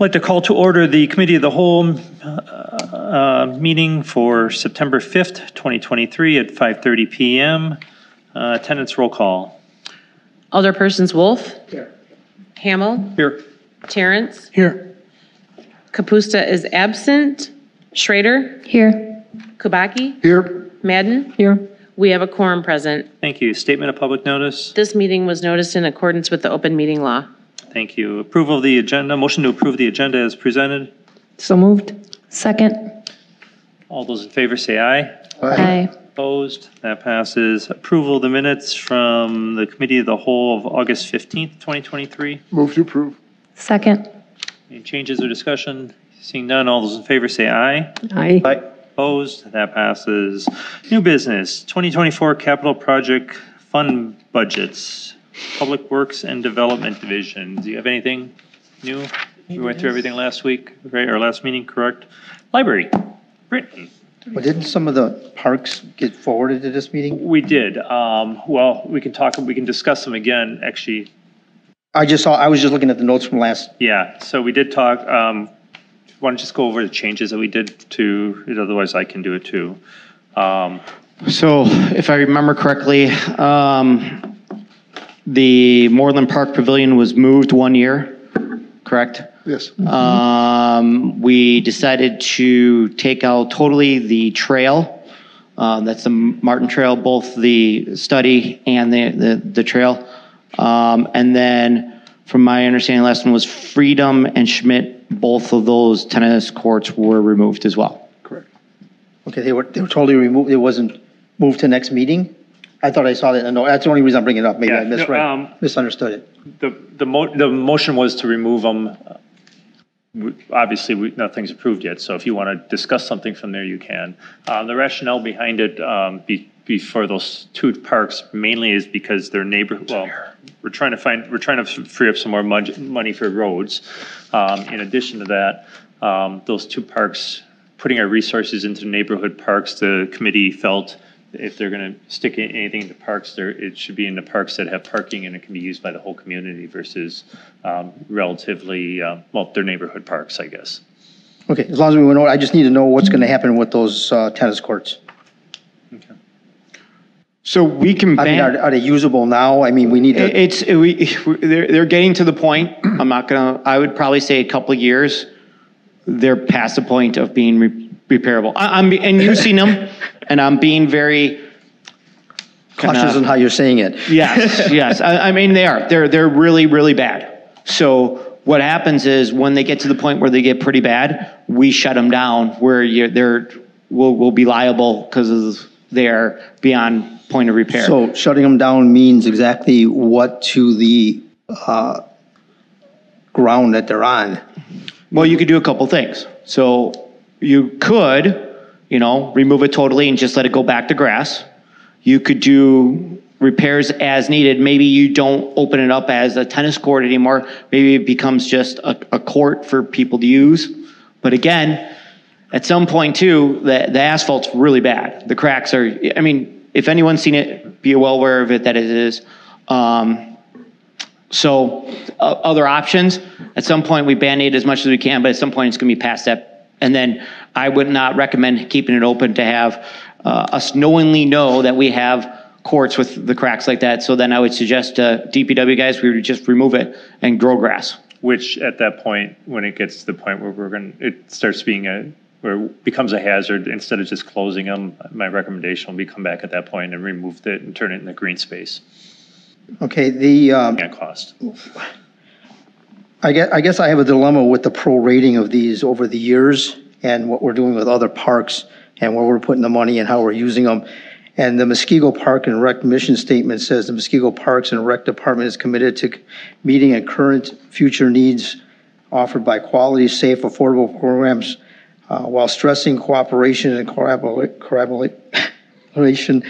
I'd like to call to order the Committee of the Whole uh, uh, meeting for September 5th, 2023 at 5:30 PM. Uh, Attendance roll call. Alderpersons Wolf. Here. Hamel. Here. Terrence. Here. Kapusta is absent. Schrader. Here. Kubacki. Here. Madden. Here. We have a quorum present. Thank you. Statement of public notice. This meeting was noticed in accordance with the open meeting law. Thank you. Approval of the agenda, motion to approve the agenda as presented. So moved. Second. All those in favor say aye. Aye. Opposed? That passes. Approval of the minutes from the Committee of the Whole of August 15th, 2023. Move to approve. Second. Any changes or discussion? Seeing none, all those in favor say aye. Aye. Opposed? That passes. New business, 2024 capital project fund budgets, Public Works and Development Division. Do you have anything new? We went through everything last week, right, our last meeting, correct? Library, Brittany. Well, didn't some of the parks get forwarded to this meeting? We did. Um, Well, we can talk, we can discuss them again, actually. I just saw, I was just looking at the notes from last, Yeah, so we did talk, um, why don't you just go over the changes that we did to, it? otherwise I can do it too. Um, So if I remember correctly, um, the Moreland Park Pavilion was moved one year, correct? Yes. Um, we decided to take out totally the trail. Uh, that's the Martin Trail, both the study and the, the, the trail. Um, and then from my understanding, last one was Freedom and Schmidt, both of those tennis courts were removed as well. Correct. okay, they were, they were totally removed, it wasn't moved to next meeting? I thought I saw that, no, that's the only reason I'm bringing it up, maybe Yeah, I no, misread, um, misunderstood it. The, the mo, the motion was to remove them. Obviously, we, nothing's approved yet, so if you want to discuss something from there, you can. Um, the rationale behind it, um, be, before those two parks mainly is because they're neighbor, well, we're trying to find, we're trying to free up some more mon- money for roads. Um, in addition to that, um, those two parks, putting our resources into neighborhood parks, the committee felt if they're going to stick in- anything into parks, there, it should be in the parks that have parking and it can be used by the whole community versus um, relatively, uh, well, they're neighborhood parks, I guess. Okay, as long as we know, I just need to know what's gonna happen with those uh, tennis courts. Okay. So we can I mean, ban. are, are they usable now? I mean, we need to, It's, we, they're, they're getting to the point, I'm not gonna, I would probably say a couple of years, they're past the point of being re- repairable. I, I'm, and you've seen them, and I'm being very. cautious on how you're saying it. Yes, yes, I, I mean, they are, they're, they're really, really bad. So what happens is, when they get to the point where they get pretty bad, we shut them down, where you're, they're, will, will be liable, because they're beyond point of repair. So shutting them down means exactly what to the, uh, ground that they're on? Well, you could do a couple things. So you could, you know, remove it totally and just let it go back to grass. You could do repairs as needed. Maybe you don't open it up as a tennis court anymore. Maybe it becomes just a, a court for people to use. But again, at some point too, the, the asphalt's really bad. The cracks are, I mean, if anyone's seen it, be well aware of it that it is. Um, so, uh, other options, at some point, we Band-Aid as much as we can, but at some point, it's gonna be past that. And then I would not recommend keeping it open to have, uh, us knowingly know that we have courts with the cracks like that. So then I would suggest, uh, DPW guys, we would just remove it and grow grass. Which at that point, when it gets to the point where we're going, to it starts being a, where it becomes a hazard, instead of just closing them, my recommendation will be come back at that point and remove it and turn it into green space Okay, the, um, at cost. I guess, I guess I have a dilemma with the prorating of these over the years and what we're doing with other parks and where we're putting the money and how we're using them. And the Muskego Park and Rec mission statement says the Muskego Parks and Rec Department is committed to meeting and current future needs offered by quality, safe, affordable programs uh, while stressing cooperation and collaboration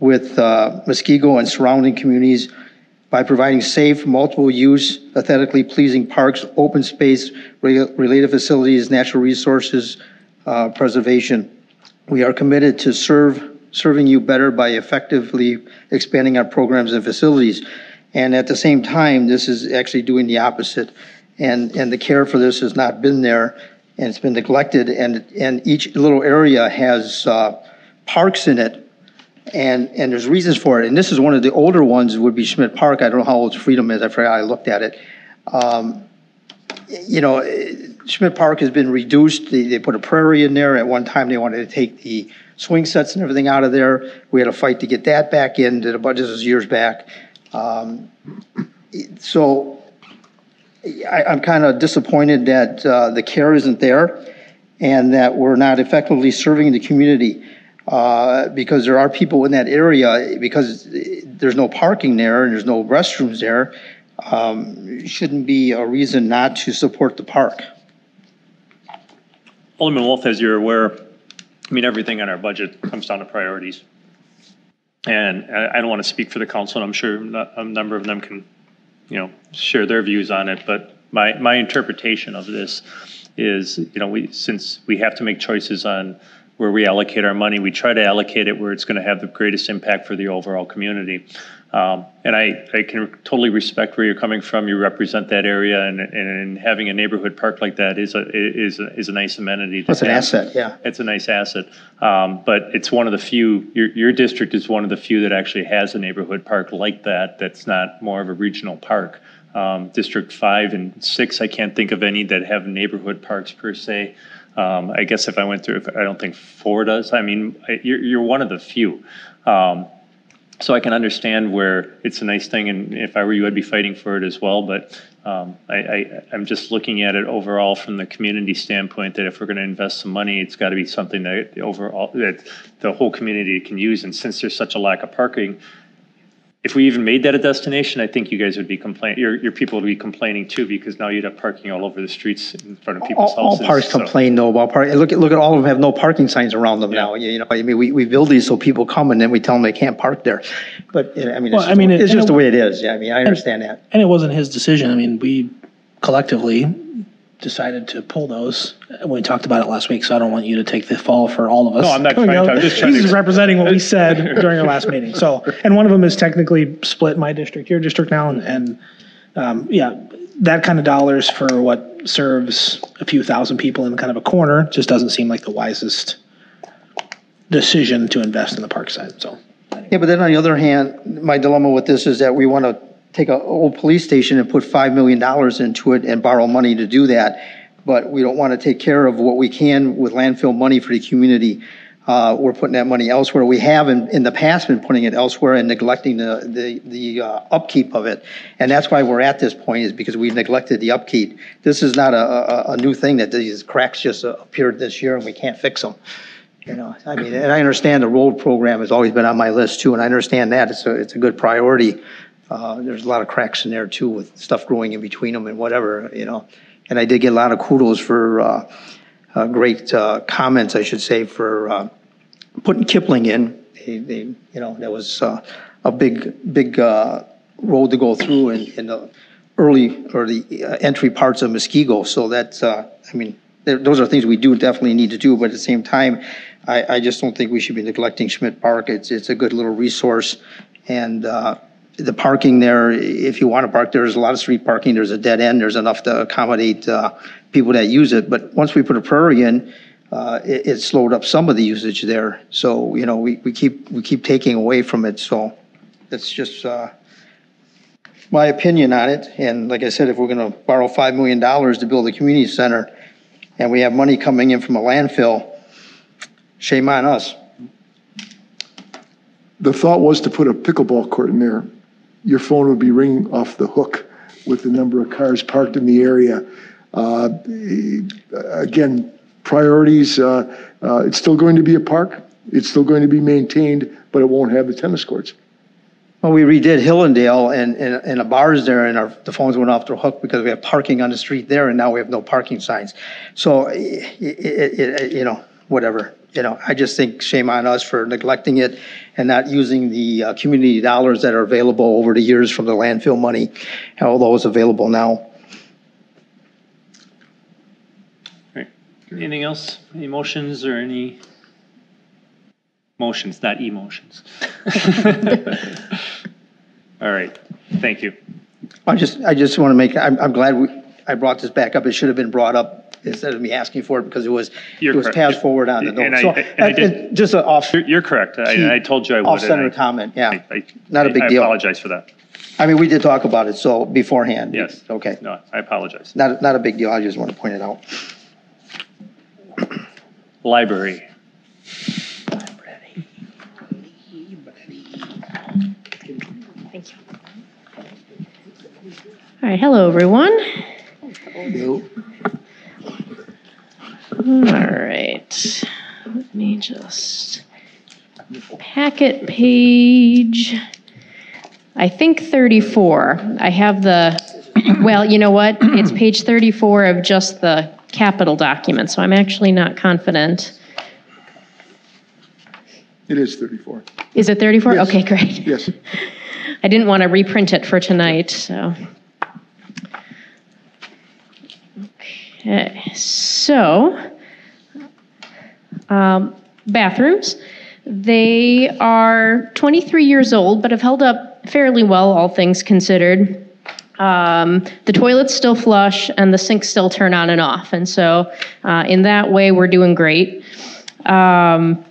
with uh, Muskego and surrounding communities by providing safe, multiple-use, aesthetically pleasing parks, open space, re- related facilities, natural resources, uh, preservation. We are committed to serve, serving you better by effectively expanding our programs and facilities. And at the same time, this is actually doing the opposite. And, and the care for this has not been there, and it's been neglected, and, and each little area has uh, parks in it, and, and there's reasons for it. And this is one of the older ones, would be Schmidt Park. I don't know how old Freedom is, I forgot, I looked at it. Um, You know, eh, Schmidt Park has been reduced, they, they put a prairie in there. At one time, they wanted to take the swing sets and everything out of there. We had a fight to get that back in, did a bunch, this was years back. Um, So I, I'm kind of disappointed that uh, the care isn't there and that we're not effectively serving the community. Uh, Because there are people in that area, because there's no parking there and there's no restrooms there, um, shouldn't be a reason not to support the park. Alderman Wolf, as you're aware, I mean, everything on our budget comes down to priorities. And I, I don't want to speak for the council, and I'm sure not- a number of them can, you know, share their views on it, but my, my interpretation of this is, you know, we, since we have to make choices on where we allocate our money, we try to allocate it where it's going to have the greatest impact for the overall community. Um, And I, I can totally respect where you're coming from. You represent that area, and, and having a neighborhood park like that is a, is, a- is a nice amenity. to That's an have. asset, yeah. It's a nice asset, um, but it's one of the few, your, your district is one of the few that actually has a neighborhood park like that, that's not more of a regional park. Um, District five and six, I can't think of any that have neighborhood parks per se. Um, I guess if I went through, I don't think four does. I mean, you're, you're one of the few. Um, so I can understand where it's a nice thing, and if I were you, I'd be fighting for it as well. But um, I, I'm just looking at it overall from the community standpoint. That if we're going to invest some money, it's got to be something that the overall that the whole community can use. And since there's such a lack of parking, if we even made that a destination, I think you guys would be complaining. Your, your people would be complaining too, because now you'd have parking all over the streets in front of All, people's all houses. parks so- complain though about park, look at, look at all of them have no parking signs around them now, you know, I mean, we, we build these so people come and then we tell them they can't park there. But, you know, I mean, it's Well, I mean, just, it- it's just and the way it is, yeah, I mean, I understand that. And it wasn't his decision. I mean, we collectively decided to pull those. We talked about it last week, so I don't want you to take the fall for all of us. No, I'm not coming trying to- I'm just trying to He's representing what we said during our last meeting. So, and one of them is technically split my district, your district now, and, and, um, yeah, that kind of dollars for what serves a few thousand people in kind of a corner just doesn't seem like the wisest decision to invest in the park side, so. Yeah, but then on the other hand, my dilemma with this is that we want to take a old police station and put $5 million into it and borrow money to do that. But we don't want to take care of what we can with landfill money for the community. Uh, we're putting that money elsewhere. We have in, in the past been putting it elsewhere and neglecting the, the, the uh, upkeep of it. And that's why we're at this point is because we neglected the upkeep. This is not a, a, a new thing that these cracks just uh, appeared this year and we can't fix them. You know, I mean, and I understand the road program has always been on my list too, and I understand that. It's a, it's a good priority. Uh, there's a lot of cracks in there too with stuff growing in between them and whatever, you know. And I did get a lot of kudos for, uh, uh, great, uh, comments, I should say, for, uh, putting Kipling in. They, they, you know, that was, a big, big, road to go through in, in the early, or the entry parts of Muskego. So that's, I mean, there- those are things we do definitely need to do, but at the same time, I, I just don't think we should be neglecting Schmidt Park. It's, it's a good little resource. And, the parking there, if you want to park, there's a lot of street parking, there's a dead end, there's enough to accommodate, uh, people that use it. But once we put a prairie in, uh, it, it slowed up some of the usage there. So, you know, we, we keep, we keep taking away from it, so that's just, uh, my opinion on it. And like I said, if we're gonna borrow five million dollars to build a community center, and we have money coming in from a landfill, shame on us. The thought was to put a pickleball court in there. Your phone would be ringing off the hook with the number of cars parked in the area. Uh, Again, priorities, uh, uh, it's still going to be a park. It's still going to be maintained, but it won't have the tennis courts. Well, we redid Hillendale and, and, and the bars there and our, the phones went off the hook because we have parking on the street there and now we have no parking signs. So, i- i- i- i- you know, whatever, you know, I just think shame on us for neglecting it and not using the, uh, community dollars that are available over the years from the landfill money, all those available now. Right. Anything else? Any motions or any? Motions, not emotions. All right. Thank you. I just, I just want to make, I'm, I'm glad we, I brought this back up. It should have been brought up instead of me asking for it because it was, You're it was correct. passed forward on the And note. So, and I did- uh, just an off, You're, you're correct. I, I told you I would. and off-center I- comment, yeah. I- I- Not a big deal. I deal. apologize for that. I mean, we did talk about it, so beforehand. Yes. Okay. No, I apologize. Not, not a big deal. I just want to point it out. Library. Thank you. All right, hello, everyone. All right, let me just, packet page, I think 34. I have the, well, you know what? It's page 34 of just the capital document, so I'm actually not confident. It is 34. Is it 34? Yes. Okay, great. Yes. I didn't want to reprint it for tonight, so. Okay, so, um, bathrooms. They are 23 years old, but have held up fairly well, all things considered. Um, the toilets still flush and the sinks still turn on and off, and so uh, in that way, we're doing great. Um,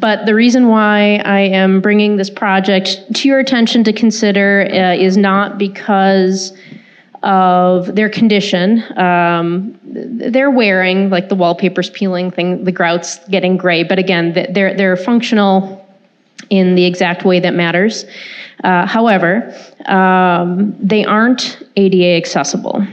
but the reason why I am bringing this project to your attention to consider uh, is not because of their condition. Um, they're wearing, like the wallpaper's peeling, thing, the grout's getting gray. But again, they're they're functional in the exact way that matters. Uh, however, um, they aren't ADA accessible.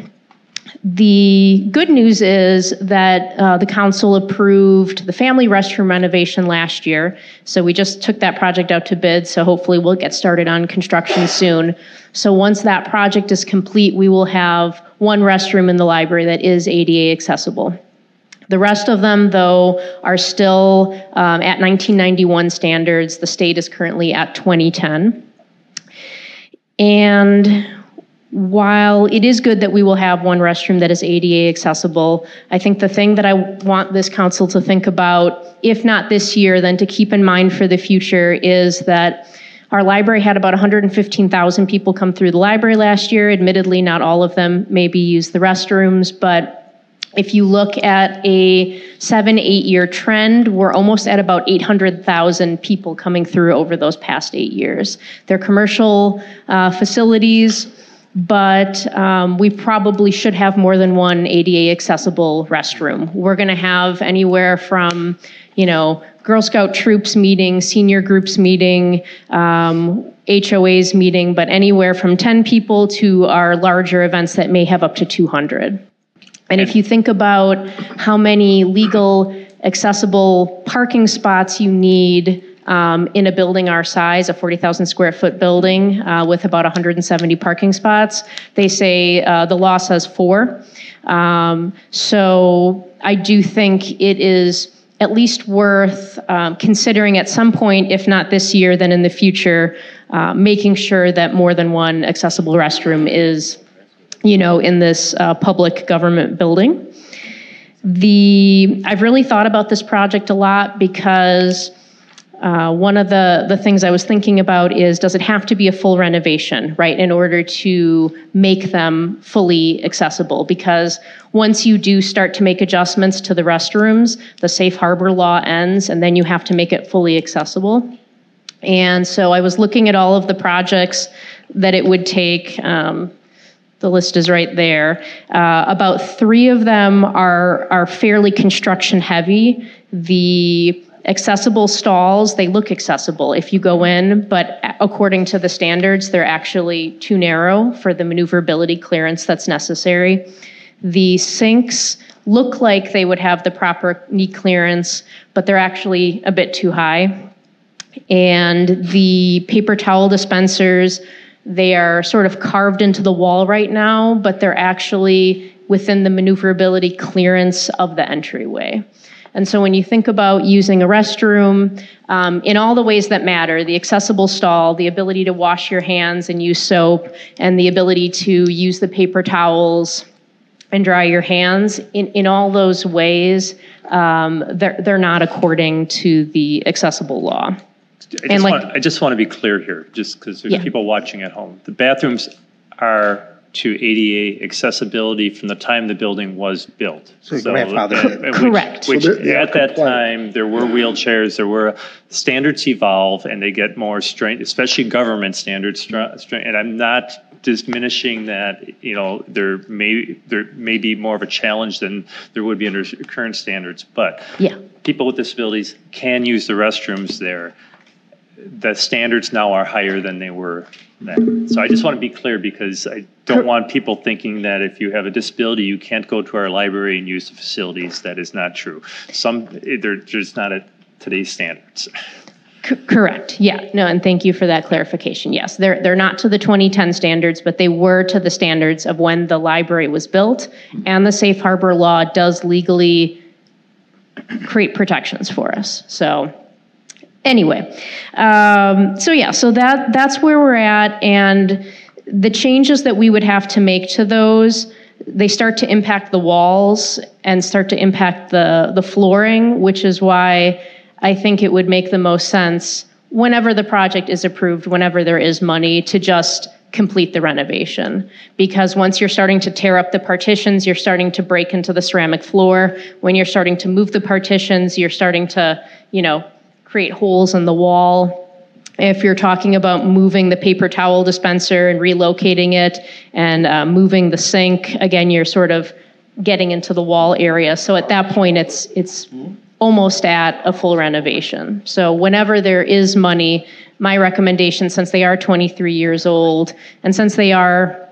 The good news is that uh, the council approved the family restroom renovation last year. So we just took that project out to bid. So hopefully we'll get started on construction soon. So once that project is complete, we will have one restroom in the library that is ADA accessible. The rest of them, though, are still um, at 1991 standards. The state is currently at 2010. And while it is good that we will have one restroom that is ADA accessible, I think the thing that I want this council to think about, if not this year, then to keep in mind for the future is that our library had about 115,000 people come through the library last year. Admittedly, not all of them maybe use the restrooms, but if you look at a seven, eight year trend, we're almost at about 800,000 people coming through over those past eight years. They're commercial uh, facilities, but um, we probably should have more than one ADA accessible restroom. We're going to have anywhere from, you know, Girl Scout troops meeting, senior groups meeting, um, HOAs meeting, but anywhere from 10 people to our larger events that may have up to 200. And if you think about how many legal accessible parking spots you need um, in a building our size, a 40,000 square foot building uh, with about 170 parking spots, they say uh, the law says four. Um, so I do think it is at least worth um, considering at some point, if not this year, then in the future, uh, making sure that more than one accessible restroom is you know, in this uh, public government building. The I've really thought about this project a lot because uh, one of the the things I was thinking about is does it have to be a full renovation, right, in order to make them fully accessible? Because once you do start to make adjustments to the restrooms, the safe harbor law ends, and then you have to make it fully accessible. And so I was looking at all of the projects that it would take. Um, the list is right there. Uh, about three of them are are fairly construction heavy. The accessible stalls they look accessible if you go in, but according to the standards, they're actually too narrow for the maneuverability clearance that's necessary. The sinks look like they would have the proper knee clearance, but they're actually a bit too high. And the paper towel dispensers, they are sort of carved into the wall right now, but they're actually within the maneuverability clearance of the entryway. And so when you think about using a restroom um, in all the ways that matter, the accessible stall, the ability to wash your hands and use soap, and the ability to use the paper towels and dry your hands, in, in all those ways, um, they're, they're not according to the accessible law. I just like- want, I just want to be clear here, just because there's Yeah. people watching at home. The bathrooms are to ADA accessibility from the time the building was built. So grandfathered uh, in. which- Correct. Which, So they- they are at that compliant. time, there were wheelchairs, there were, standards evolve and they get more strained, especially government standards, stra- stra- and I'm not diminishing that, you know, there may, there may be more of a challenge than there would be under current standards, but Yeah. people with disabilities can use the restrooms there. The standards now are higher than they were then. So I just want to be clear because I don't want people thinking that if you have a disability, you can't go to our library and use the facilities. That is not true. Some, eh, they're just not at today's standards. C- Correct, yeah, no, and thank you for that clarification. Yes, they're, they're not to the 2010 standards, but they were to the standards of when the library was built, and the safe harbor law does legally create protections for us, so, anyway. Um, so yeah, so that, that's where we're at, and the changes that we would have to make to those, they start to impact the walls and start to impact the, the flooring, which is why I think it would make the most sense whenever the project is approved, whenever there is money, to just complete the renovation. Because once you're starting to tear up the partitions, you're starting to break into the ceramic floor. When you're starting to move the partitions, you're starting to, you know, create holes in the wall. If you're talking about moving the paper towel dispenser and relocating it and uh, moving the sink, again, you're sort of getting into the wall area. So at that point, it's, it's almost at a full renovation. So whenever there is money, my recommendation, since they are 23 years old, and since they are,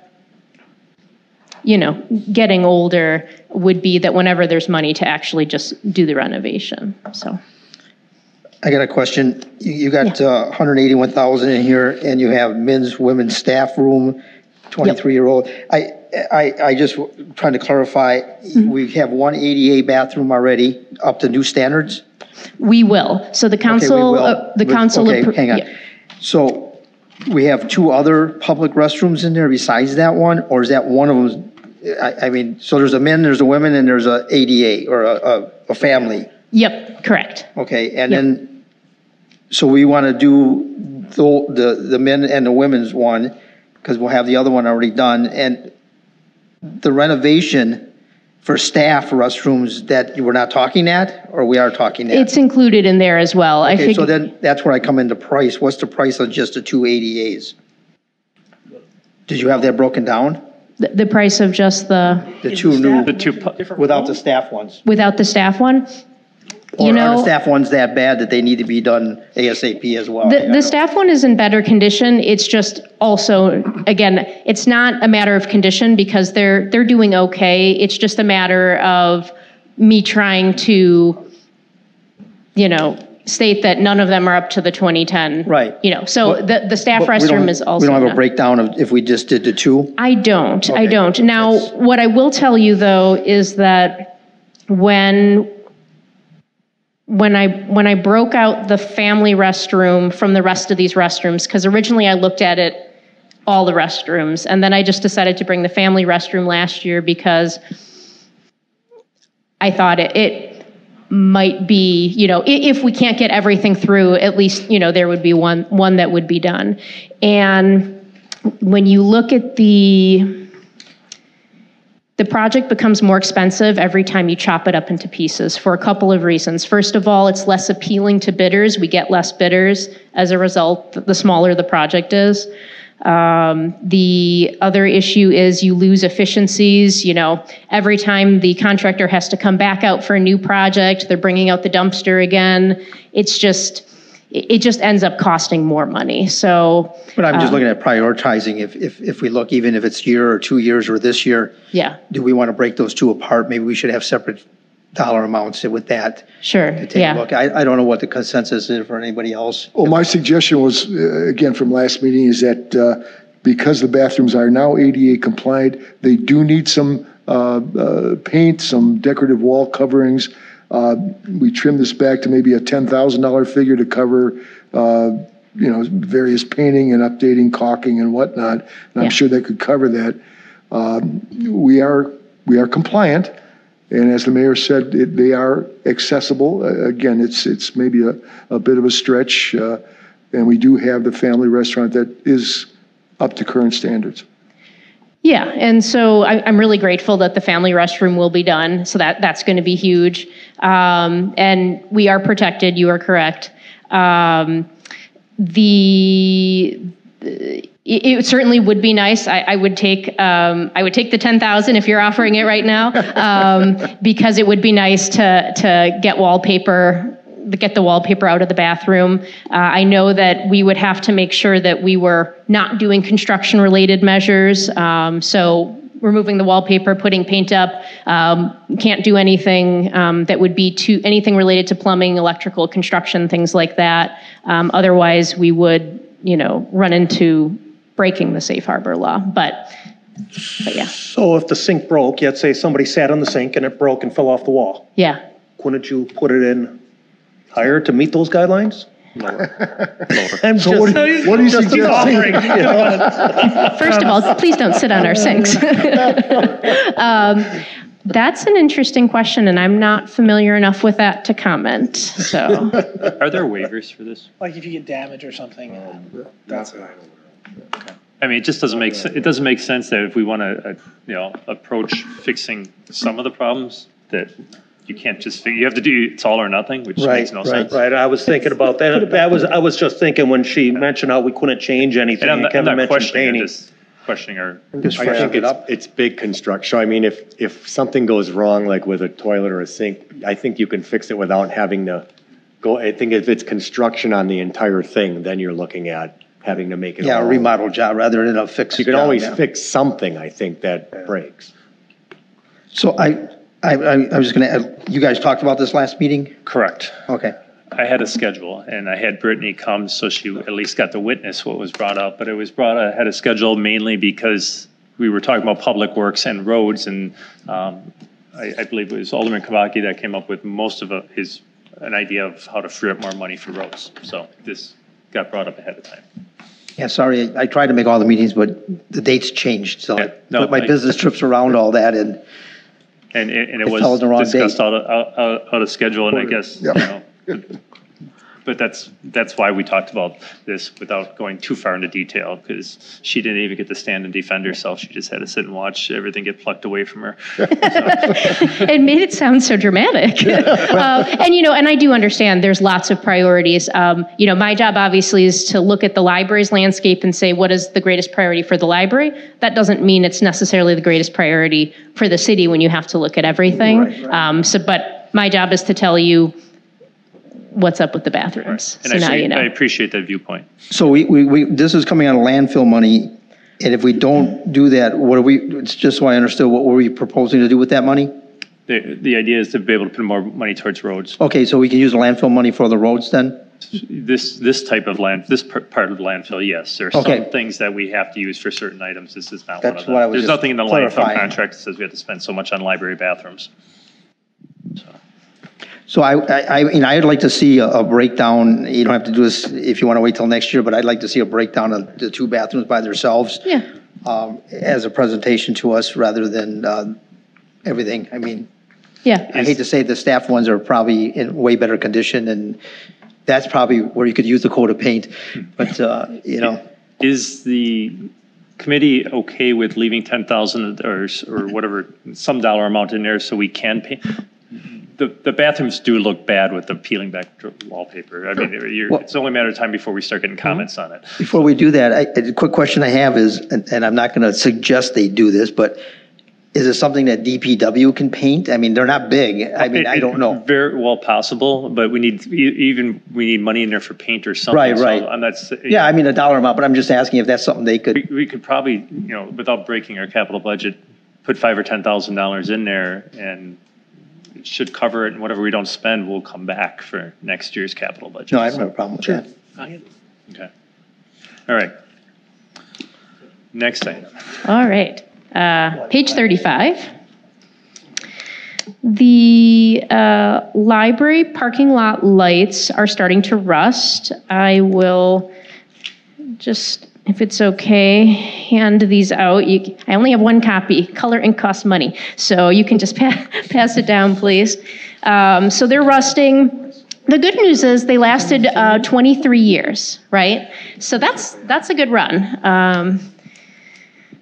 you know, getting older, would be that whenever there's money to actually just do the renovation, so. I got a question. You, you got uh, 181,000 in here and you have men's, women's staff room, 23-year-old. I, I, I just trying to clarify, Mm-hmm. we have one ADA bathroom already up to new standards? We will. So the Okay, we council, will. uh, the But- council. Okay, appro- hang on. yeah. So we have two other public restrooms in there besides that one? Or is that one of them? I, I mean, so there's a men, there's a women, and there's a ADA or a, a, a family? Yep, correct. Okay, and then, so we want to do the, the, the men and the women's one, because we'll have the other one already done, and the renovation for staff restrooms that we're not talking at, or we are talking at? It's included in there as well. I Okay, so then, that's where I come into price, what's the price of just the two ADAs? Did you have that broken down? the, the price of just the, The two new, The two, pu- without the staff ones? without the staff one? Or You are the know, staff ones that bad that they need to be done ASAP as well? the, the staff one is in better condition. It's just also, again, it's not a matter of condition because they're, they're doing okay. It's just a matter of me trying to, you know, state that none of them are up to the 2010. Right. You know, so the, the staff But we don't- restroom is also. We don't have a not- breakdown of if we just did the two? I don't, I Okay. don't. Now, what I will tell you though is that when when I when I broke out the family restroom from the rest of these restrooms, because originally I looked at it all the restrooms, and then I just decided to bring the family restroom last year because I thought it, it might be, you know, if we can't get everything through, at least, you know, there would be one, one that would be done. And when you look at the, the project becomes more expensive every time you chop it up into pieces for a couple of reasons. First of all, it's less appealing to bidders. We get less bidders as a result, the smaller the project is. Um, the other issue is you lose efficiencies. You know, every time the contractor has to come back out for a new project, they're bringing out the dumpster again. It's just, it it just ends up costing more money. So, But I'm just looking at prioritizing, if, if, if we look, even if it's year or two years or this year, yeah, do we want to break those two apart? Maybe we should have separate dollar amounts with that. sure, to Take a yeah. look. I, I don't know what the consensus is for anybody else. Well, my suggestion was, uh, again, from last meeting, is that uh, because the bathrooms are now ADA compliant, they do need some uh, uh, paint, some decorative wall coverings. Uh, We trim this back to maybe a $10,000 figure to cover, uh, you know, various painting and updating, caulking and whatnot. And Yeah. I'm sure they could cover that. Um, We are, we are compliant. And as the mayor said, it- they are accessible. Uh, Again, it's, it's maybe a, a bit of a stretch, uh, And we do have the family restaurant that is up to current standards. Yeah, and so I, I'm really grateful that the family restroom will be done. So that that's going to be huge, um, and we are protected. You are correct. Um, the it, it certainly would be nice. I, I would take um, I would take the ten thousand if you're offering it right now, um, because it would be nice to to get wallpaper get the wallpaper out of the bathroom. Uh, I know that we would have to make sure that we were not doing construction related measures. Um, so removing the wallpaper, putting paint up, um, can't do anything um, that would be to anything related to plumbing, electrical, construction, things like that. Um, otherwise, we would, you know, run into breaking the safe harbor law. But, but yeah, So if the sink broke, yet say somebody sat on the sink and it broke and fell off the wall, yeah. couldn't you put it in higher to meet those guidelines? I'm So what do you, what do you just- just suggest? offering, you know. First of all, please don't sit on our sinks. um, that's an interesting question, and I'm not familiar enough with that to comment. So, Are there waivers for this? Like if you get damage or something. That's I mean, it just doesn't make, sen- it doesn't make sense that if we want to, you know, approach fixing some of the problems, that you can't just, fig- you have to do, it's all or nothing, which Right, makes no right, sense. right. I was thinking about that. I was, I was just thinking when she mentioned how we couldn't change anything. And I'm not, I'm Kevin not mentioned questioning, I'm painting. just questioning our, Just I freshen think it it's, up. it's big construction. I mean, if, if something goes wrong, like with a toilet or a sink, I think you can fix it without having to go, I think if it's construction on the entire thing, then you're looking at having to make it. Yeah, a all- remodel job rather than a fix. You can job, always yeah. fix something, I think, that breaks. So I, I, I I was just gonna, add- you guys talked about this last meeting? correct. Okay. I had a schedule and I had Brittany come so she at least got to witness what was brought up, but it was brought, I had a schedule mainly because we were talking about public works and roads and um, I, I believe it was Alderman Kubacki that came up with most of uh, his, an idea of how to free up more money for roads. So this got brought up ahead of time. Yeah, sorry, I tried to make all the meetings, but the dates changed, so I Yeah, no, put my I- business trips around all that and, And, it- and it It was fell on the wrong discussed out of, out- out, out of schedule, and I guess, you Yep. know. But that's, that's why we talked about this without going too far into detail, because she didn't even get to stand and defend herself. She just had to sit and watch everything get plucked away from her. it made it sound so dramatic. uh, and you know, and I do understand there's lots of priorities. Um, you know, my job obviously is to look at the library's landscape and say what is the greatest priority for the library. That doesn't mean it's necessarily the greatest priority for the city when you have to look at everything. Right, right. Um, so, but my job is to tell you what's up with the bathrooms. And So I now see- you know. I appreciate that viewpoint. so we, we, we, this is coming out of landfill money. And if we don't do that, what are we, it's just so I understood, what were we proposing to do with that money? The, the idea is to be able to put more money towards roads. Okay, so we can use the landfill money for the roads then? This, this type of land, this par- part of landfill, yes. There are Okay. some things that we have to use for certain items. This is not one of That's them. what I was There's just nothing in the landfill clarifying. contract that says we have to spend so much on library bathrooms. So I, I, I mean, I'd like to see a- a breakdown, you don't have to do this if you want to wait till next year, but I'd like to see a breakdown of the two bathrooms by themselves. Yeah. Um, as a presentation to us rather than, uh, everything. I mean, Yeah. I hate to say the staff ones are probably in way better condition and that's probably where you could use the coat of paint, but, uh, you know. Is the committee okay with leaving 10,000 or, s- or whatever, some dollar amount in there so we can pay? The, the bathrooms do look bad with the peeling back wallpaper. I mean, you're, Well- it's only a matter of time before we start getting mm-hmm. comments on it. Before we do that, I, a quick question I have is, and, and I'm not going to suggest they do this, but is it something that DPW can paint? I mean, they're not big. I mean, I don't know. Very well possible, but we need, e- even, we need money in there for paint or something. Right, so right. I'm not. s- Yeah, I mean, a dollar amount, but I'm just asking if that's something they could, We, we could probably, you know, without breaking our capital budget, put five or ten thousand dollars in there and it should cover it and whatever we don't spend we'll come back for next year's capital budget. no, I don't have a problem with that. Okay. All right. Next item. All right. Uh, Page 35. The uh, library parking lot lights are starting to rust. I will just, if it's okay, hand these out. You- I only have one copy. Color ink costs money, so you can just pa- pass it down, please. Um, So they're rusting. the good news is they lasted uh, 23 years, right? So that's that's a good run. Um,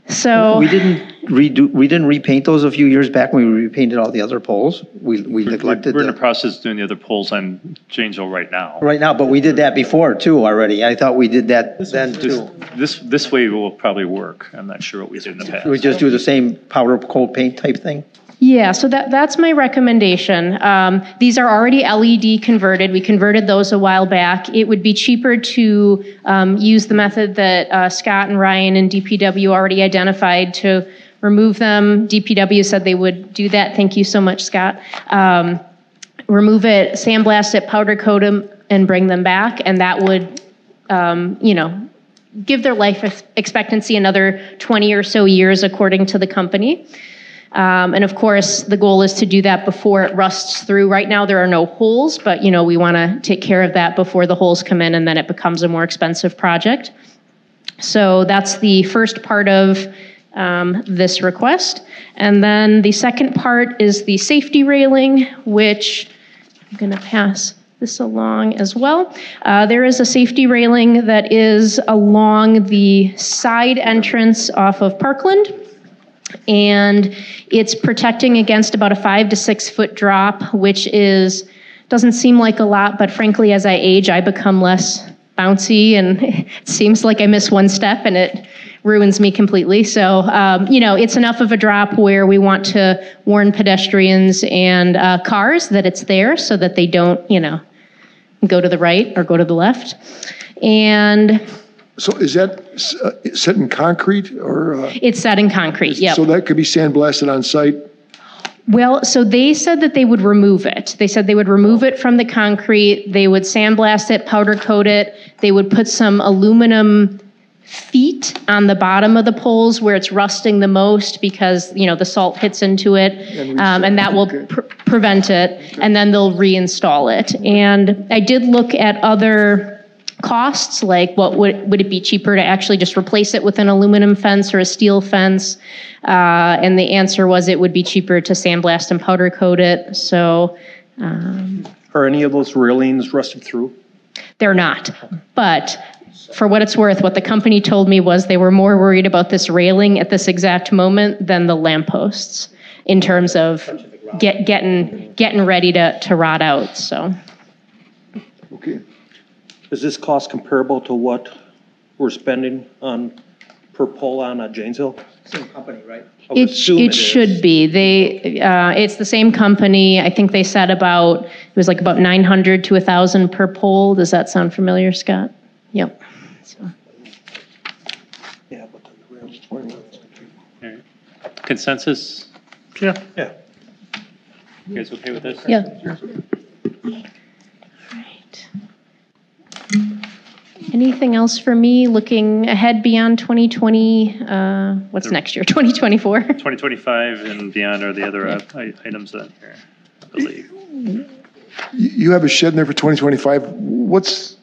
so We didn't redo, we didn't repaint those a few years back when we repainted all the other poles. We, we neglected we're in the the, process of doing the other poles on Janesville right now. right now, but we did that before too already. I thought we did that then too. This, this way will probably work. I'm not sure what we did in the past. We just do the same powder coat paint type thing? Yeah, so that, that's my recommendation. Um, these are already LED converted. We converted those a while back. It would be cheaper to um, use the method that uh, Scott and Ryan and DPW already identified to remove them. DPW said they would do that. Thank you so much, Scott. Um, remove it, sandblast it, powder coat them, and bring them back, and that would, um, you know, give their life expectancy another 20 or so years, according to the company. Um, and of course, the goal is to do that before it rusts through. Right now, there are no holes, but you know we want to take care of that before the holes come in, and then it becomes a more expensive project. So that's the first part of um, this request. And then the second part is the safety railing, which I'm going to pass this along as well. Uh, there is a safety railing that is along the side entrance off of Parkland and it's protecting against about a five to six foot drop, which is doesn't seem like a lot, but frankly, as I age, I become less bouncy, and it seems like I miss one step, and it ruins me completely. So, um, you know, it's enough of a drop where we want to warn pedestrians and uh, cars that it's there, so that they don't, you know, go to the right or go to the left, and. So is that s- uh, set in concrete or? uh, It's set in concrete, yep. So that could be sandblasted on site? Well, so they said that they would remove it. They said they would remove it from the concrete, they would sandblast it, powder coat it, they would put some aluminum feet on the bottom of the poles where it's rusting the most because, you know, the salt hits into it, um, and that will pr- prevent it, and then they'll reinstall it. And I did look at other costs, like what would, would it be cheaper to actually just replace it with an aluminum fence or a steel fence? Uh, and the answer was it would be cheaper to sandblast and powder coat it. So um, Are any of those railings rusted through? they're not. But for what it's worth, what the company told me was they were more worried about this railing at this exact moment than the lampposts in terms of get, getting, getting ready to, to rot out. So. Okay. Is this cost comparable to what we're spending on, per pole on uh, Janesville? Same company, right? I would It, assume it is. should be. They, uh, it's the same company. I think they said about, it was like about 900 to 1,000 per pole. Does that sound familiar, Scott? Yep. So, Yeah, but the rail- Consensus? Yeah. Yeah. You guys okay with this? Yeah. Anything else for me, looking ahead beyond 2020, uh, what's next year, 2024? 2025 and beyond are the other uh, i- items on here, I believe. You- You have a shed in there for 2025. What's,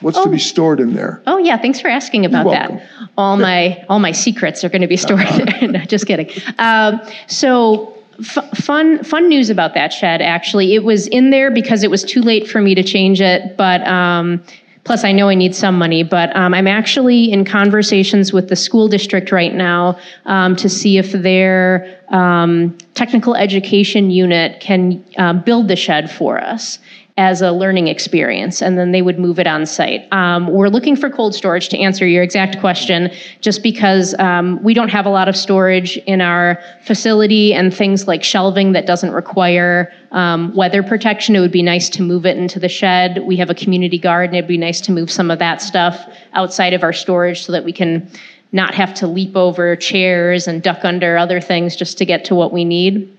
what's to Oh. be stored in there? Oh, yeah, thanks for asking about You're that. welcome. All my, all my secrets are going to be stored there. No, just kidding. Um, So f- fun, fun news about that shed, actually. It was in there because it was too late for me to change it, but um, plus I know I need some money, but um, I'm actually in conversations with the school district right now um, to see if their um, technical education unit can uh, build the shed for us as a learning experience, and then they would move it on site. Um, we're looking for cold storage to answer your exact question, just because um, we don't have a lot of storage in our facility and things like shelving that doesn't require um, weather protection. It would be nice to move it into the shed. We have a community garden. It'd be nice to move some of that stuff outside of our storage so that we can not have to leap over chairs and duck under other things just to get to what we need.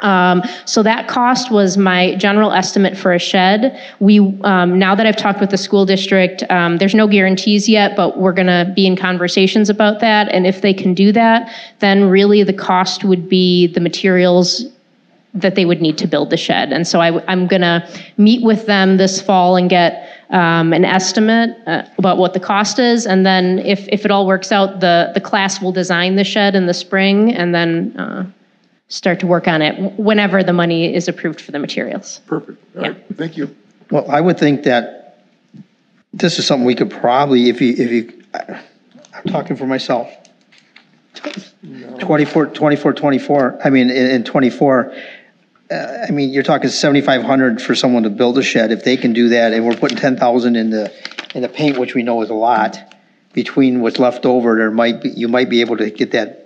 Um, so that cost was my general estimate for a shed. We, um, now that I've talked with the school district, um, there's no guarantees yet, but we're going to be in conversations about that. And if they can do that, then really the cost would be the materials that they would need to build the shed. And so I, am going to meet with them this fall and get um, an estimate uh, about what the cost is. And then if, if it all works out, the, the class will design the shed in the spring and then uh, start to work on it whenever the money is approved for the materials. Perfect. All right, thank you. Well, I would think that this is something we could probably, if you, if you, I'm talking for myself. 24, 24, 24, I mean, in, in 24, uh, I mean, you're talking 7,500 for someone to build a shed. If they can do that, and we're putting 10,000 in the, in the paint, which we know is a lot, between what's left over, there might be, you might be able to get that,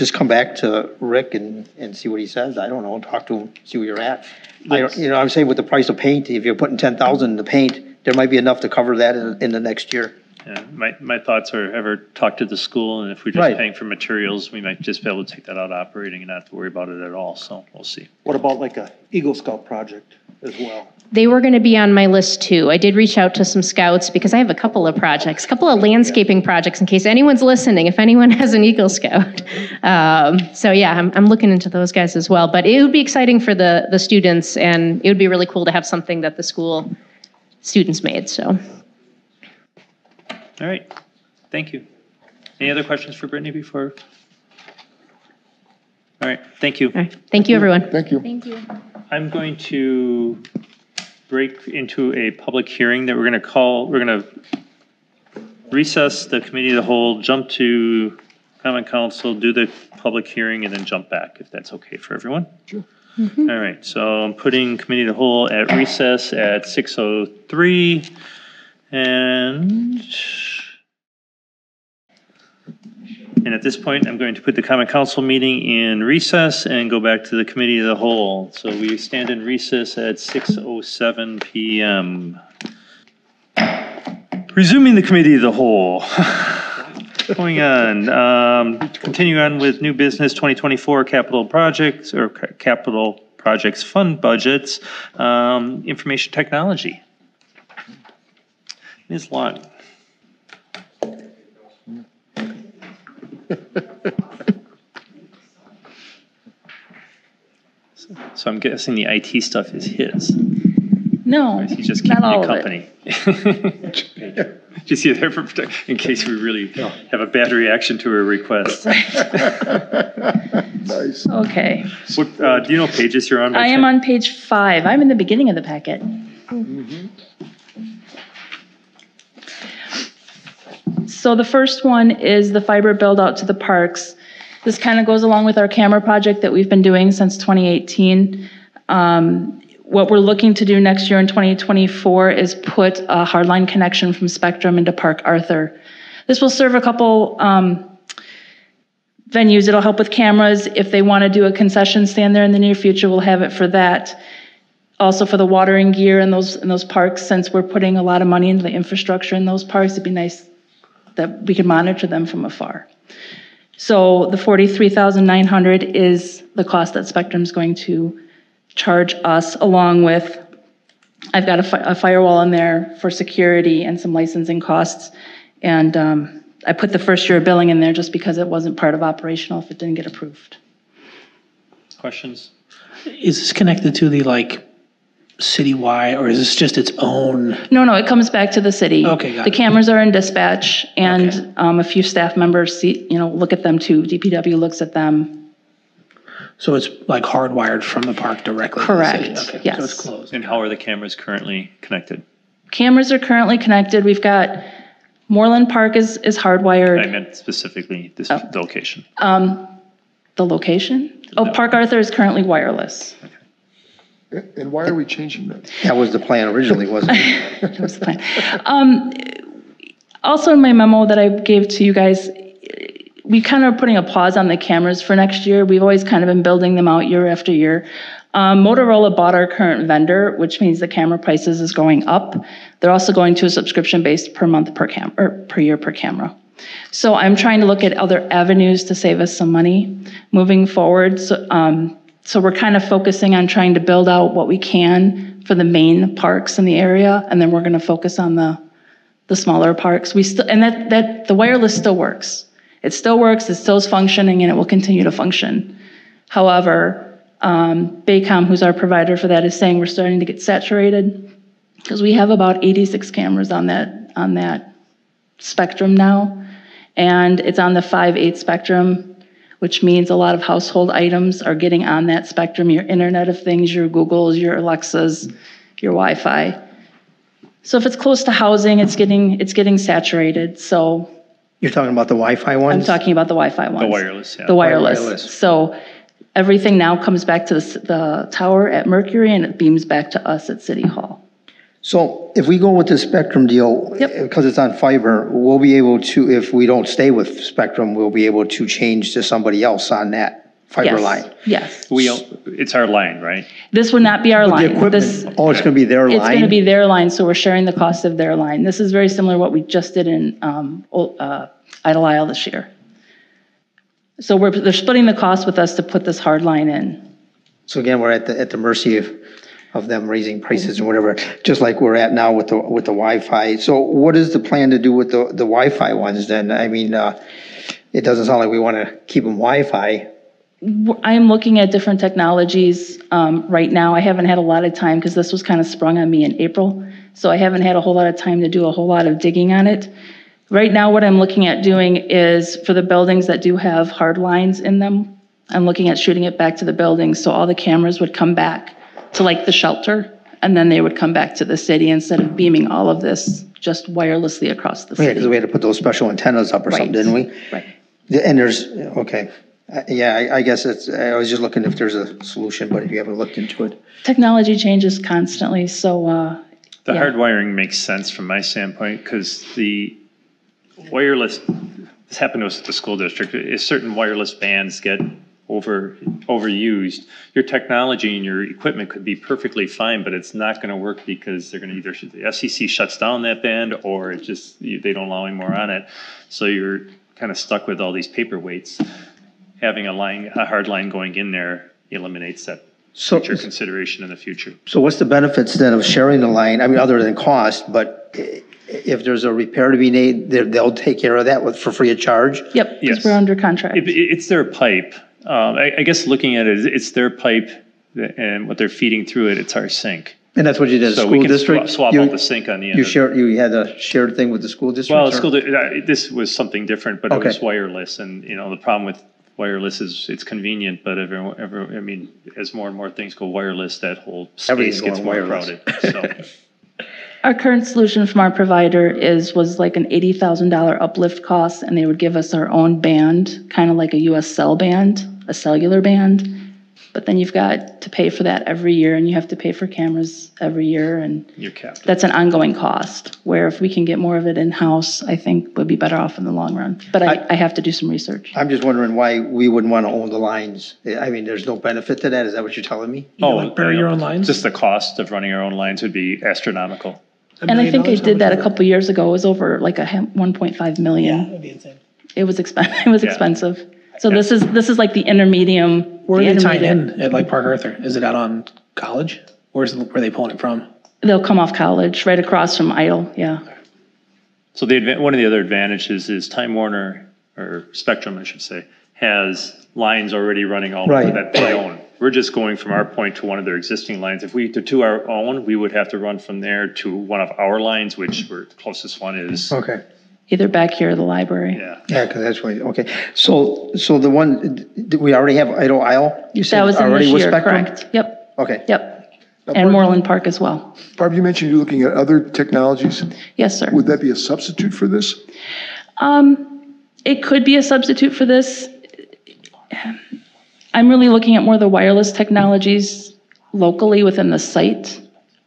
just come back to Rick and, and see what he says. I don't know, talk to him, see where you're at. I don't, you know, I'm saying with the price of paint, if you're putting 10,000 in the paint, there might be enough to cover that in, in the next year. Yeah, my, my thoughts are ever talk to the school and if we're just Right. paying for materials, we might just be able to take that out operating and not have to worry about it at all. So we'll see. What about like a Eagle Scout project as well? They were going to be on my list too. I did reach out to some scouts because I have a couple of projects, a couple of landscaping projects in case anyone's listening, if anyone has an Eagle Scout. Um, so yeah, I'm, I'm looking into those guys as well. But it would be exciting for the, the students and it would be really cool to have something that the school students made, so. All right, thank you. Any other questions for Brittany before? All right, thank you. All right, thank you, everyone. Thank you. Thank you. I'm going to break into a public hearing that we're going to call, we're going to recess the committee of the whole, jump to common council, do the public hearing, and then jump back, if that's okay for everyone. Sure. Mm-hmm. All right, so I'm putting committee of the whole at recess at 6:03. And, and at this point, I'm going to put the common council meeting in recess and go back to the committee of the whole. So we stand in recess at 6:07 PM. Resuming the committee of the whole. Going on, um, continue on with new business 2024 capital projects or ca- capital projects fund budgets, um, information technology. Ms. Lund. So I'm guessing the IT stuff is his. No, He's just not keeping all you of it. company. Just you there for protection, in case we really have a bad reaction to a request. Nice. Okay, What, uh, do you know pages you're on? I am chance? on page five. I'm in the beginning of the packet. So the first one is the fiber build out to the parks. This kind of goes along with our camera project that we've been doing since 2018. Um, What we're looking to do next year in 2024 is put a hardline connection from Spectrum into Park Arthur. This will serve a couple um, venues. It'll help with cameras. If they want to do a concession stand there in the near future, we'll have it for that. Also for the watering gear in those, in those parks, since we're putting a lot of money into the infrastructure in those parks, it'd be nice that we can monitor them from afar. So the 43,900 is the cost that Spectrum's going to charge us, along with, I've got a fi- a firewall in there for security and some licensing costs. And um, I put the first year of billing in there just because it wasn't part of operational if it didn't get approved. Questions? Is this connected to the like citywide, or is this just its own? No, no, it comes back to the city. Okay, got The it. cameras are in dispatch, Okay. and um, a few staff members see, you know, look at them too. DPW looks at them. So it's like hardwired from the park directly? to the city? Correct, Okay, So yes. it's closed. And how are the cameras currently connected? Cameras are currently connected. We've got, Moorland Park is, is hardwired. I hardwired. meant specifically this Oh. the location. The location? Oh, Park Arthur is currently wireless. And why are we changing that? That was the plan originally, wasn't it? That was the plan. Um, Also in my memo that I gave to you guys, we kind of are putting a pause on the cameras for next year. We've always kind of been building them out year after year. Um, Motorola bought our current vendor, which means the camera prices is going up. They're also going to a subscription based per month per cam, or per year per camera. So I'm trying to look at other avenues to save us some money moving forward. So, um, so we're kind of focusing on trying to build out what we can for the main parks in the area, and then we're going to focus on the the smaller parks. We still, and that, that, the wireless still works. It still works, it still is functioning, and it will continue to function. However, um, Baycom, who's our provider for that, is saying we're starting to get saturated because we have about 86 cameras on that, on that spectrum now. And it's on the 5.8 spectrum, which means a lot of household items are getting on that spectrum, your Internet of Things, your Googles, your Alexas, your Wi-Fi. So if it's close to housing, it's getting, it's getting saturated, so You're talking about the Wi-Fi ones? I'm talking about the Wi-Fi ones. The wireless, yeah. The wireless. Wireless. So everything now comes back to the, the tower at Mercury and it beams back to us at City Hall. So if we go with the Spectrum deal, Yep. because it's on fiber, we'll be able to, if we don't stay with Spectrum, we'll be able to change to somebody else on that fiber Yes. line. Yes. We, own- it's our line, right? This would not be our The line. This, equipment, oh, it's gonna be their line? it's going to be their line, so we're sharing the cost of their line. This is very similar to what we just did in, um, Ol- uh, Idle Isle this year. So we're, they're splitting the cost with us to put this hard line in. So again, we're at the, at the mercy of, of them raising prices and whatever, just like we're at now with the, with the Wi-Fi. So what is the plan to do with the, the Wi-Fi ones then? I mean, uh, it doesn't sound like we want to keep them Wi-Fi. I am looking at different technologies um, right now. I haven't had a lot of time because this was kind of sprung on me in April. So I haven't had a whole lot of time to do a whole lot of digging on it. Right now, what I'm looking at doing is for the buildings that do have hard lines in them, I'm looking at shooting it back to the buildings so all the cameras would come back to like the shelter and then they would come back to the city instead of beaming all of this just wirelessly across the Yeah, because we had to put those special antennas up or something, Right. didn't we? Right. Yeah, And there's, okay. Uh, Yeah, I, I guess it's, I was just looking if there's a solution, but if you haven't looked into it. Technology changes constantly, so uh, The Yeah. hard wiring makes sense from my standpoint, because the wireless, this happened to us at the school district, is certain wireless bands get over, overused. Your technology and your equipment could be perfectly fine, but it's not gonna work because they're gonna either, the FCC shuts down that band, or it just, they don't allow any more on it. So you're kind of stuck with all these paperweights. Having a line, a hard line going in there eliminates that So, future consideration in the future. so what's the benefits then of sharing the line? I mean, other than cost, but if there's a repair to be made, they're- they'll take care of that with, for free of charge? Yep, because Yes. we're under contract. It, it's their pipe. Um, I, I guess looking at it, it's their pipe and what they're feeding through it, it's our sink. And that's what you did, So we can district? swap, swap You- out the sink on the end. You of it. share, you had a shared thing with the school district? Well, school, di- uh, this was something different, but it was wireless and, you know, the problem with wireless is it's convenient, but everyone, every, I mean, as more and more things go wireless, that whole space gets more wireless. crowded, so. Our current solution from our provider is, was like an $80,000 uplift cost, and they would give us our own band, kind of like a US cell band, a cellular band. But then you've got to pay for that every year, and you have to pay for cameras every year, and You're capped. that's an ongoing cost. Where if we can get more of it in-house, I think we'd be better off in the long run. But I, I have to do some research. I'm just wondering why we wouldn't want to own the lines. I mean, there's no benefit to that, is that what you're telling me? Oh, like bury your own lines? Just the cost of running our own lines would be astronomical. A And I think I did that a is couple years ago. It was over like a hem- 1.5 million. That'd be insane. It was expensive. It was Yeah. expensive. So this is, this is like the intermedium. Where the are they tying in at like Park Arthur? Is it out on College? Where's, where are they pulling it from? They'll come off college, right across from Idle, yeah. So the, adva- one of the other advantages is Time Warner, or Spectrum, I should say, has lines already running all over Right. that they own. We're just going from our point to one of their existing lines. If we, to, to our own, we would have to run from there to one of our lines, which we're, the closest one is, Okay. Either back here or the library. yeah. Yeah, because that's what, okay. So, so the one, did we already have Idle Isle? You said That was in already this with year, Spectrum? correct? Yep, Okay. yep. And Moorland Park as well. Barb, you mentioned you're looking at other technologies. Yes, sir. Would that be a substitute for this? Um, it could be a substitute for this. I'm really looking at more the wireless technologies locally within the site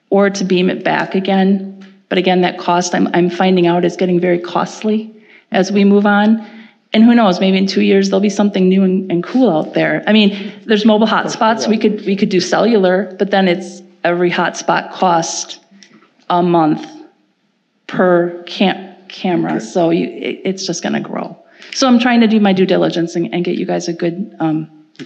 or to beam it back again. But again, that cost, I'm, I'm finding out is getting very costly as we move on. And who knows, maybe in two years, there'll be something new and, and cool out there. I mean, there's mobile hotspots, we could, we could do cellular, but then it's every hotspot cost a month per cam, camera, so you, it, it's just gonna grow. So I'm trying to do my due diligence and, and get you guys a good, um, We're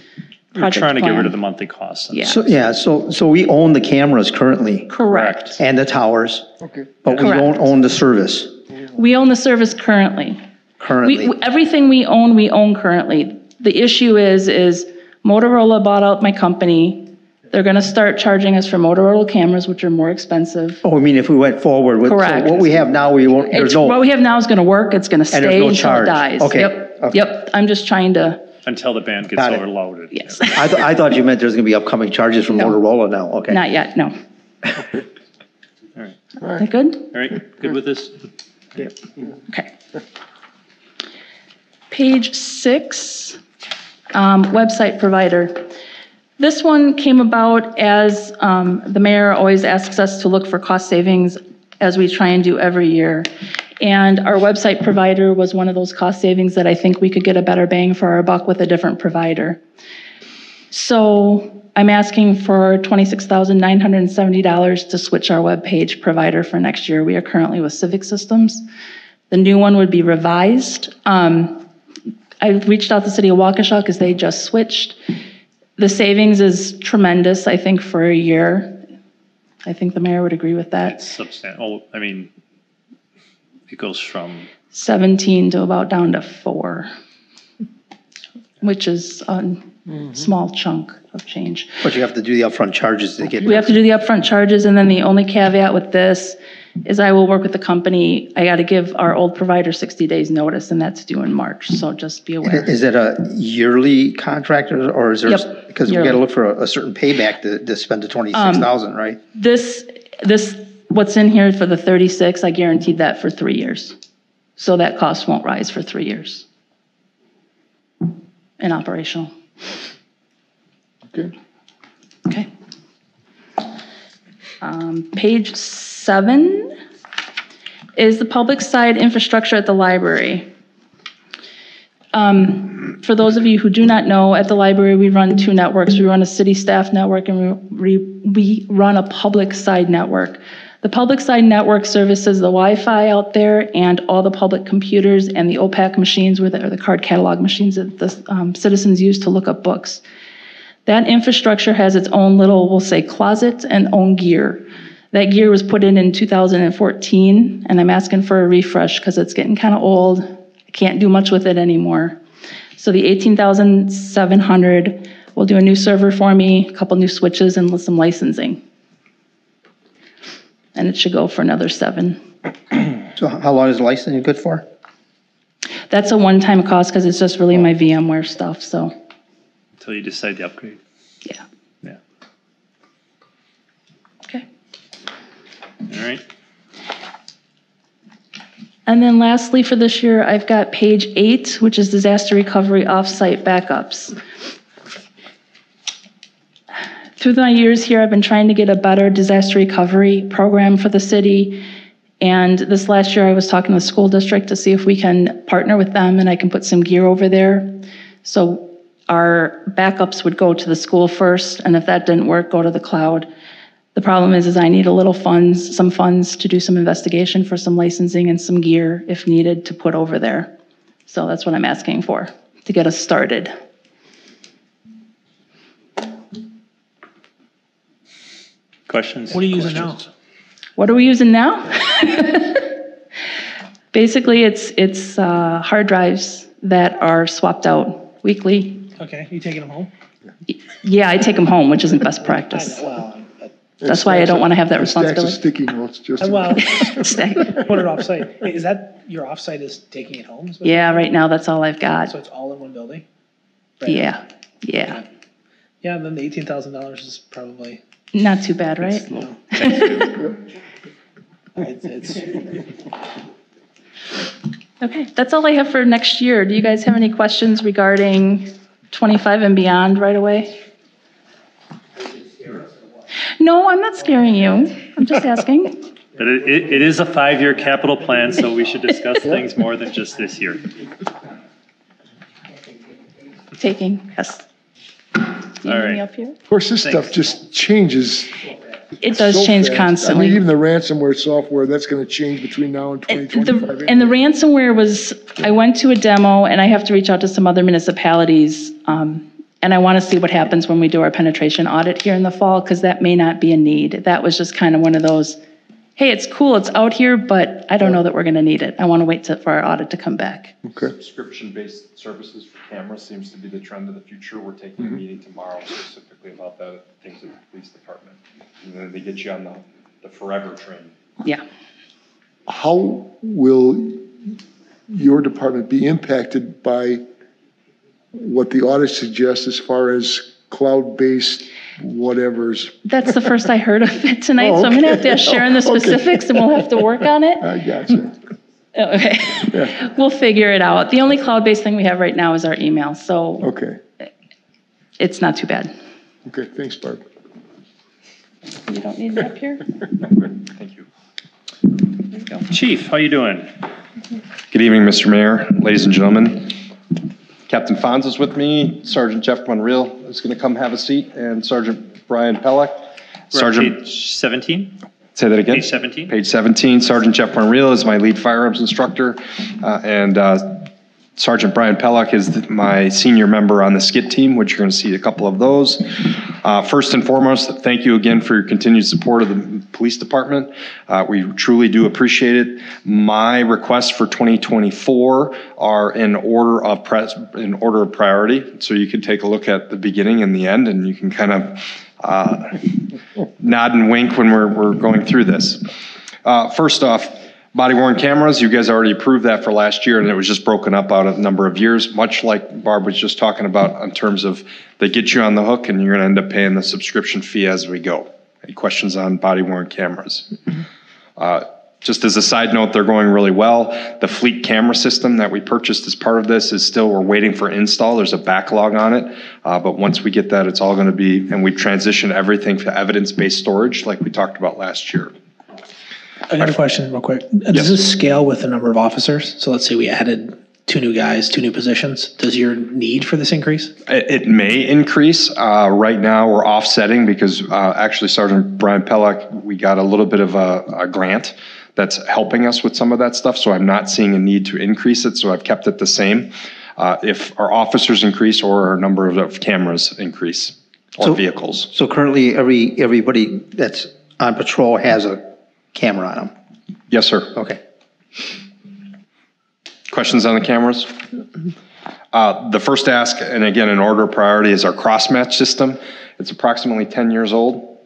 project trying to get rid of the monthly costs. Yeah. So, yeah, so, so we own the cameras currently Correct. and the towers, Okay. but we don't Correct. own the service We own the service currently. We, currently. everything we own, we own currently. The issue is, is Motorola bought out my company. They're gonna start charging us for Motorola cameras, which are more expensive. Oh, I mean, if we went forward with, so Correct. what we have now, we won't, there's It's, what no, we have now is gonna work, it's gonna there's stay no until it charge. dies. Okay, Yep, okay. yep, I'm just trying to, Until the band gets Got it. overloaded. yes, I, th- I thought you meant there's gonna be upcoming charges from No. Motorola now, okay. not yet, no. All that good? All right, good with this? Okay. Page six, um, website provider. This one came about as um, the mayor always asks us to look for cost savings as we try and do every year. And our website provider was one of those cost savings that I think we could get a better bang for our buck with a different provider. So I'm asking for $26,970 to switch our webpage provider for next year. We are currently with Civic Systems. The new one would be Revize. Um, I reached out to the city of Waukesha because they just switched. The savings is tremendous, I think, for a year. I think the mayor would agree with that. Substantial, I mean, it goes from, 17 to about down to four, which is a small chunk of change. But you have to do the upfront charges to get. We have to do the upfront charges, and then the only caveat with this is I will work with the company. I got to give our old provider 60 days' notice, and that's due in March, so just be aware. Is it a yearly contract or or is there, Yep, because we got yearly. Um, to look for a a certain payback to, to spend the 26,000, right? This, this, what's in here for the 36, I guaranteed that for three years. So that cost won't rise for three years. In operational. Good. Okay. Um, Page seven is the public side infrastructure at the library. Um, For those of you who do not know, at the library, we run two networks. We run a city staff network and we, we run a public side network. The public side network services the Wi-Fi out there and all the public computers and the OPAC machines, where the, or the card catalog machines that the um, citizens use to look up books. That infrastructure has its own little, we'll say, closet and own gear. That gear was put in in 2014, and I'm asking for a refresh because it's getting kind of old. I can't do much with it anymore. So the 18,700 will do a new server for me, a couple new switches, and some licensing. And it should go for another seven. So how long is the licensing good for? That's a one-time cost because it's just really my VMware stuff, so, until you decide to upgrade. yeah. Yeah, Okay. all right. And then lastly, for this year, I've got page eight, which is disaster recovery offsite backups. Through my years here, I've been trying to get a better disaster recovery program for the city. And this last year, I was talking to the school district to see if we can partner with them and I can put some gear over there. So our backups would go to the school first, and if that didn't work, go to the cloud. The problem is, is I need a little funds, some funds to do some investigation for some licensing and some gear if needed to put over there. So that's what I'm asking for, to get us started. Questions? What are you using now? What are we using now? Basically, it's, it's uh, hard drives that are swapped out weekly. Okay, you taking them home? Yeah, I take them home, which isn't best practice. Well, That's why I don't want to have that Stacks of responsibility. sticky notes, just. well, Stay. put it offsite. Wait, Is that, your offsite is taking it home? is what- Yeah, right now, that's all I've got. So it's all in one building? Right. Yeah, yeah. Yeah, then the eighteen thousand dollars is probably, Not too bad, right? it's, it's, Okay, that's all I have for next year. Do you guys have any questions regarding 25 and beyond right away? No, I'm not scaring you. I'm just asking. But it, it it is a five-year capital plan, so we should discuss things more than just this year. Taking, yes. Do you All need me right. up here? Of course, this stuff just changes It does so change fast. I mean, constantly. even the ransomware software, that's gonna change between now and twenty The- twenty-five. And the ransomware was, I went to a demo and I have to reach out to some other municipalities. um, And I want to see what happens when we do our penetration audit here in the fall, because that may not be a need. That was just kind of one of those, hey, it's cool, it's out here, but I don't know that we're going to need it. I want to wait to- for our audit to come back. Okay, subscription-based services for cameras seems to be the trend of the future. We're taking a mm-hmm. meeting tomorrow specifically about that, things at the police department. And then they get you on the, the forever train. Yeah. how will your department be impacted by what the audit suggests as far as cloud-based whatever's, That's the first I heard of it tonight, Oh, so I'm gonna have to okay. ask Sharon the Okay. specifics and we'll have to work on it. I gotcha. Oh, okay. We'll figure it out. The only cloud-based thing we have right now is our email, so Okay, it's not too bad. okay, thanks, Barb. You don't need it up here? Thank you. Chief, how you doing? Good evening, Mr. Mayor, ladies and gentlemen. Captain Fonz is with me, Sergeant Jeff Monreal is going to come have a seat, and Sergeant Brian Pelleck. Sergeant, page 17? say that again? Page 17? Page 17, Sergeant Jeff Monreal is my lead firearms instructor, uh, and uh, Sergeant Brian Pellock is my senior member on the SCIT team, which you're going to see a couple of those. Uh, First and foremost, thank you again for your continued support of the police department. Uh, We truly do appreciate it. My requests for 2024 are in order of, pres- in order of priority, so you can take a look at the beginning and the end, and you can kind of uh, nod and wink when we're, we're going through this. Uh, First off, body worn cameras, you guys already approved that for last year, and it was just broken up out of a number of years, much like Barb was just talking about in terms of they get you on the hook and you're gonna end up paying the subscription fee as we go. Any questions on body worn cameras? Uh, Just as a side note, they're going really well. The fleet camera system that we purchased as part of this is still, we're waiting for install. There's a backlog on it. Uh, But once we get that, it's all going to be, and we've transitioned everything to evidence-based storage like we talked about last year. I got a question real quick. Yes. Does this scale with the number of officers? So let's say we added two new guys, two new positions. Does your need for this increase? It, it may increase. Uh, right now, we're offsetting because uh, actually Sergeant Brian Pelleck, we got a little bit of a, a grant that's helping us with some of that stuff. So I'm not seeing a need to increase it. So I've kept it the same. Uh, if our officers increase or our number of, of cameras increase or So- vehicles. So currently, every, everybody that's on patrol has a camera on them. Yes, sir. Okay. Questions on the cameras? Uh, The first ask, and again, in order of priority, is our cross-match system. It's approximately 10 years old.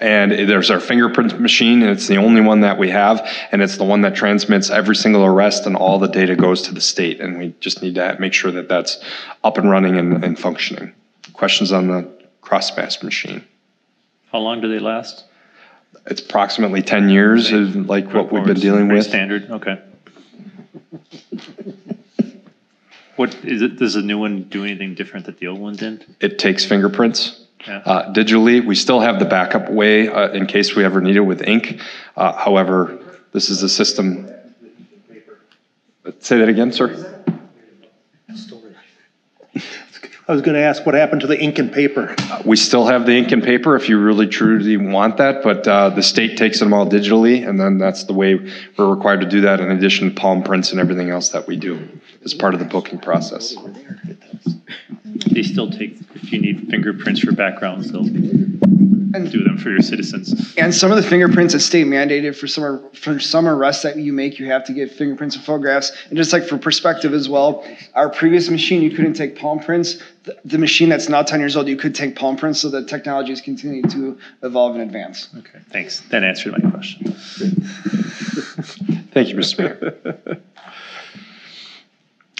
And there's our fingerprint machine, and it's the only one that we have, and it's the one that transmits every single arrest, and all the data goes to the state. And we just need to make sure that that's up and running and and functioning. Questions on the cross-match machine? How long do they last? It's approximately 10 years, of like what we've been dealing with. Standard, okay. What, is it, does the new one do anything different that the old one didn't? It takes fingerprints. Yeah. uh, digitally. We still have the backup way uh, in case we ever need it with ink. Uh, However, this is a system. Say that again, sir? I was gonna ask what happened to the ink and paper? We still have the ink and paper if you really truly want that, but uh, the state takes them all digitally, and then that's the way we're required to do that in addition to palm prints and everything else that we do as part of the booking process. They still take, if you need fingerprints for backgrounds, they'll do them for your citizens. And some of the fingerprints that state mandated for some, for some arrests that you make, you have to get fingerprints and photographs. And just like for perspective as well, our previous machine, you couldn't take palm prints. The, the machine that's now 10 years old, you could take palm prints, so the technology is continuing to evolve and advance. Okay, thanks. That answered my question. Thank you, Mr. Mayor.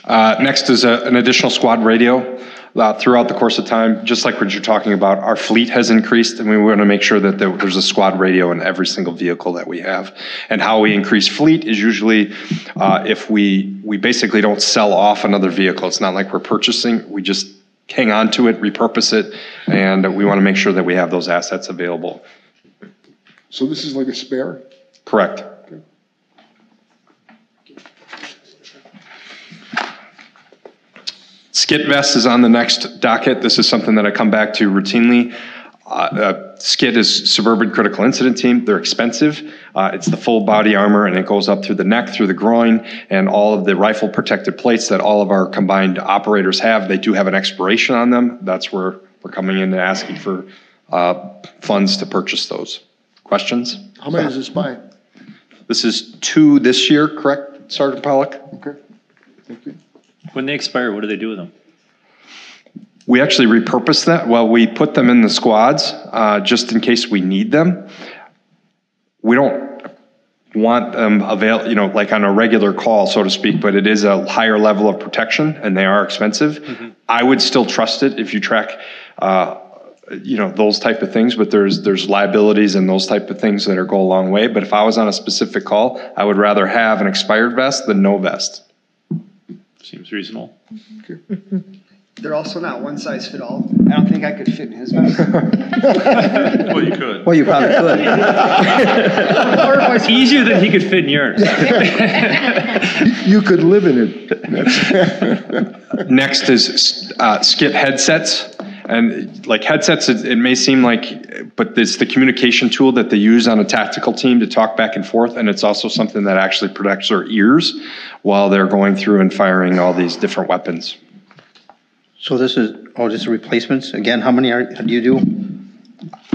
Uh, Next is a- an additional squad radio. Uh, Throughout the course of time, just like what you're talking about, our fleet has increased, and we want to make sure that there- there's a squad radio in every single vehicle that we have. And how we increase fleet is usually uh, if we, we basically don't sell off another vehicle. It's not like we're purchasing, we just hang on to it, repurpose it, and we want to make sure that we have those assets available. So this is like a spare? Correct. SCIT vest is on the next docket. This is something that I come back to routinely. Uh, uh, SCIT is suburban critical incident team. They're expensive. Uh, It's the full body armor and it goes up through the neck, through the groin, and all of the rifle protected plates that all of our combined operators have. They do have an expiration on them. That's where we're coming in and asking for uh, funds to purchase those. Questions? How many does this buy? This is two this year, correct, Sergeant Pollock? Okay, thank you. When they expire, what do they do with them? We actually repurpose that. Well, we put them in the squads uh, just in case we need them. We don't want them avail, you know, like on a regular call, so to speak, but it is a higher level of protection and they are expensive. I would still trust it if you track uh, you know, those type of things, but there's, there's liabilities and those type of things that are go a long way. But if I was on a specific call, I would rather have an expired vest than no vest. Seems reasonable. They're also not one size fit all. I don't think I could fit in his vest. Well, you could. Well, you probably could. It's easier than he could fit in yours. You could live in it. Next is uh, SCIT headsets. And like headsets, it, it may seem like, but it's the communication tool that they use on a tactical team to talk back and forth. And it's also something that actually protects their ears while they're going through and firing all these different weapons. So this is, oh, this is replacements? Again, how many are, do you do?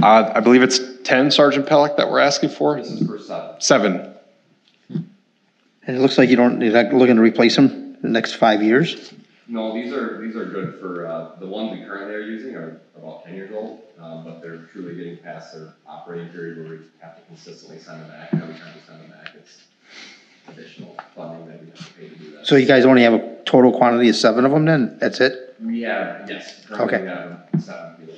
Uh, I believe it's 10 Sergeant Pellick that we're asking for? This is for seven. Seven. And it looks like you don't, you're not looking to replace them the next five years? No, these are, these are good for, uh, the ones we currently are using are about ten years old, um, but they're truly getting past their operating period where we have to consistently send them back. Every time we send them back, it's additional funding that we have to pay to do that. So you guys only have a total quantity of seven of them then? That's it? We have, yes, currently currently we we have seven people.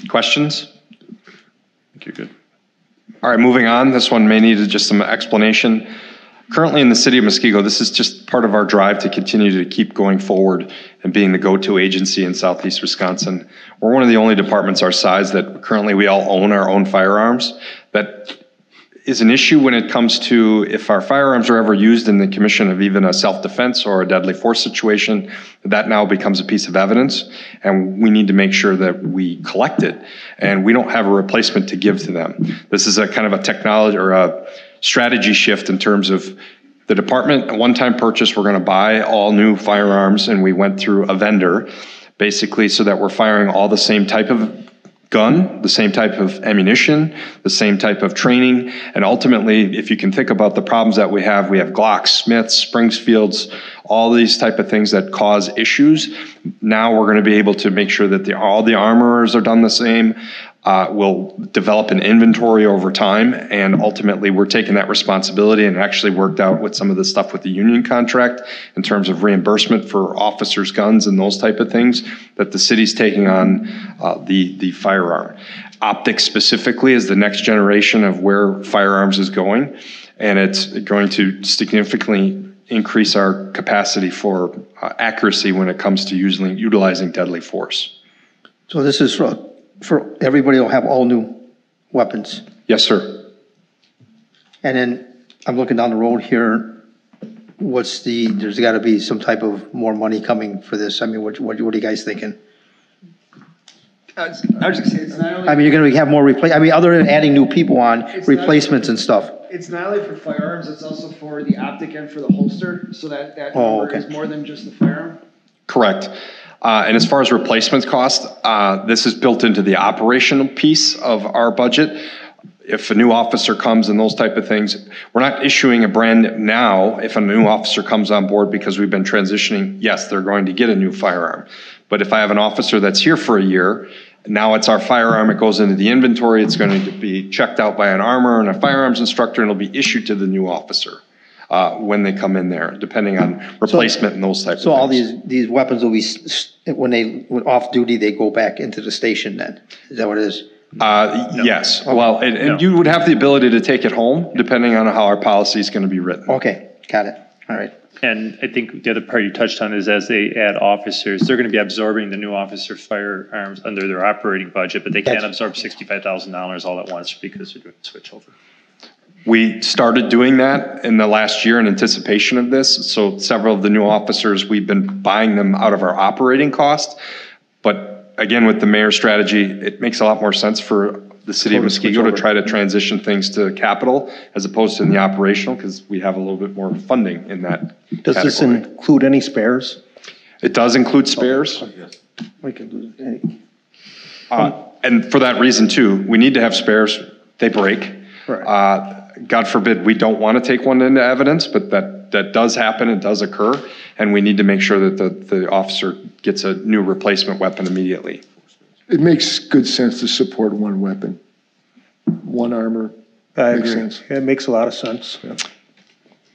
Okay. Questions? I think you're good. All right, moving on. This one may need just some explanation. Currently in the city of Muskego, this is just part of our drive to continue to keep going forward and being the go-to agency in southeast Wisconsin. We're one of the only departments our size that currently we all own our own firearms. That is an issue when it comes to if our firearms are ever used in the commission of even a self-defense or a deadly force situation, that now becomes a piece of evidence, and we need to make sure that we collect it, and we don't have a replacement to give to them. This is a kind of a technology or a strategy shift in terms of the department, a one-time purchase, we're gonna buy all new firearms, and we went through a vendor, basically so that we're firing all the same type of gun, the same type of ammunition, the same type of training, and ultimately, if you can think about the problems that we have, we have Glocks, Smiths, Springsfields, all these type of things that cause issues. Now we're going to be able to make sure that the, all the armorers are done the same. Uh, we'll develop an inventory over time, and ultimately, we're taking that responsibility and actually worked out with some of the stuff with the union contract in terms of reimbursement for officers' guns and those type of things that the city's taking on uh, the the firearm. Optics specifically is the next generation of where firearms is going, and it's going to significantly increase our capacity for uh, accuracy when it comes to using utilizing deadly force. So this is for, for, everybody will have all new weapons? Yes, sir. And then I'm looking down the road here, what's the, there's gotta be some type of more money coming for this. I mean, what, what, what are you guys thinking? I was I was just gonna say, it's not only. I mean, you're gonna have more replace, I mean, other than adding new people on, It's not- replacements and stuff. It's not only for firearms, it's also for the optic and for the holster, so that, that Oh, number okay. is more than just the firearm. Correct. Uh, And as far as replacement cost, uh, this is built into the operational piece of our budget. If a new officer comes and those type of things, we're not issuing a brand now. If a new officer comes on board because we've been transitioning, yes, they're going to get a new firearm. But if I have an officer that's here for a year, now it's our firearm, it goes into the inventory, it's going to be checked out by an armor and a firearms instructor, and it'll be issued to the new officer uh, when they come in there, depending on replacement and those types of things. So all these, these weapons will be, s- s- when they, when off duty, they go back into the station then? Is that what it is? Uh, yes, well, and, and you would have the ability to take it home, depending on how our policy is gonna be written. Okay, got it, all right. And I think the other part you touched on is as they add officers, they're going to be absorbing the new officer firearms under their operating budget, but they can't That's- absorb sixty-five thousand dollars all at once because they're doing the switch over. We started doing that in the last year in anticipation of this, so several of the new officers, we've been buying them out of our operating cost. But again, with the mayor's strategy, it makes a lot more sense for the city of Totally switch Muskego to over. try to transition things to capital as opposed to in the operational, because we have a little bit more funding in that Does this category. include any spares? It does include spares. We can do it. Uh, And for that reason too, we need to have spares, they break. Right. Uh, God forbid, we don't want to take one into evidence, but that, that does happen, it does occur, and we need to make sure that the, the officer gets a new replacement weapon immediately. It makes good sense to support one weapon, one armor. I Makes agree. sense. It makes a lot of sense.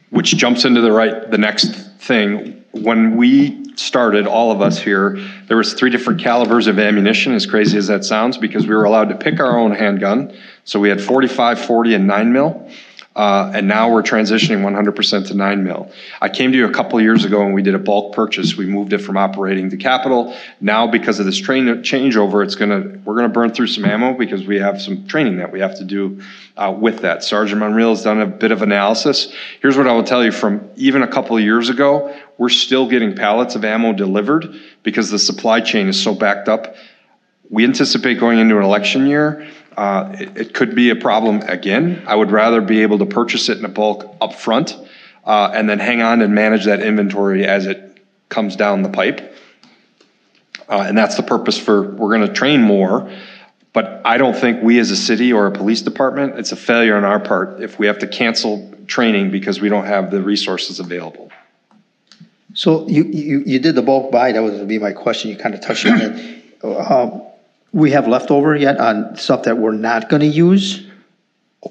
Which jumps into the right, the next thing, when we started, all of us here, there was three different calibers of ammunition, as crazy as that sounds, because we were allowed to pick our own handgun. So we had 45, 40, and 9 mil. Uh, and now we're transitioning 100% to 9 mil. I came to you a couple years ago and we did a bulk purchase. We moved it from operating to capital. Now, because of this train changeover, it's gonna we're gonna burn through some ammo because we have some training that we have to do uh, with that. Sergeant Monreal has done a bit of analysis. Here's what I will tell you: from even a couple years ago, we're still getting pallets of ammo delivered because the supply chain is so backed up. We anticipate going into an election year uh, it, it could be a problem again. I would rather be able to purchase it in a bulk upfront uh, and then hang on and manage that inventory as it comes down the pipe. Uh, and that's the purpose for we're going to train more. But I don't think we as a city or a police department, it's a failure on our part if we have to cancel training because we don't have the resources available. So you, you, you did the bulk buy, that was gonna be my question, you kind of touched on it. Um, We have leftover yet on stuff that we're not gonna use?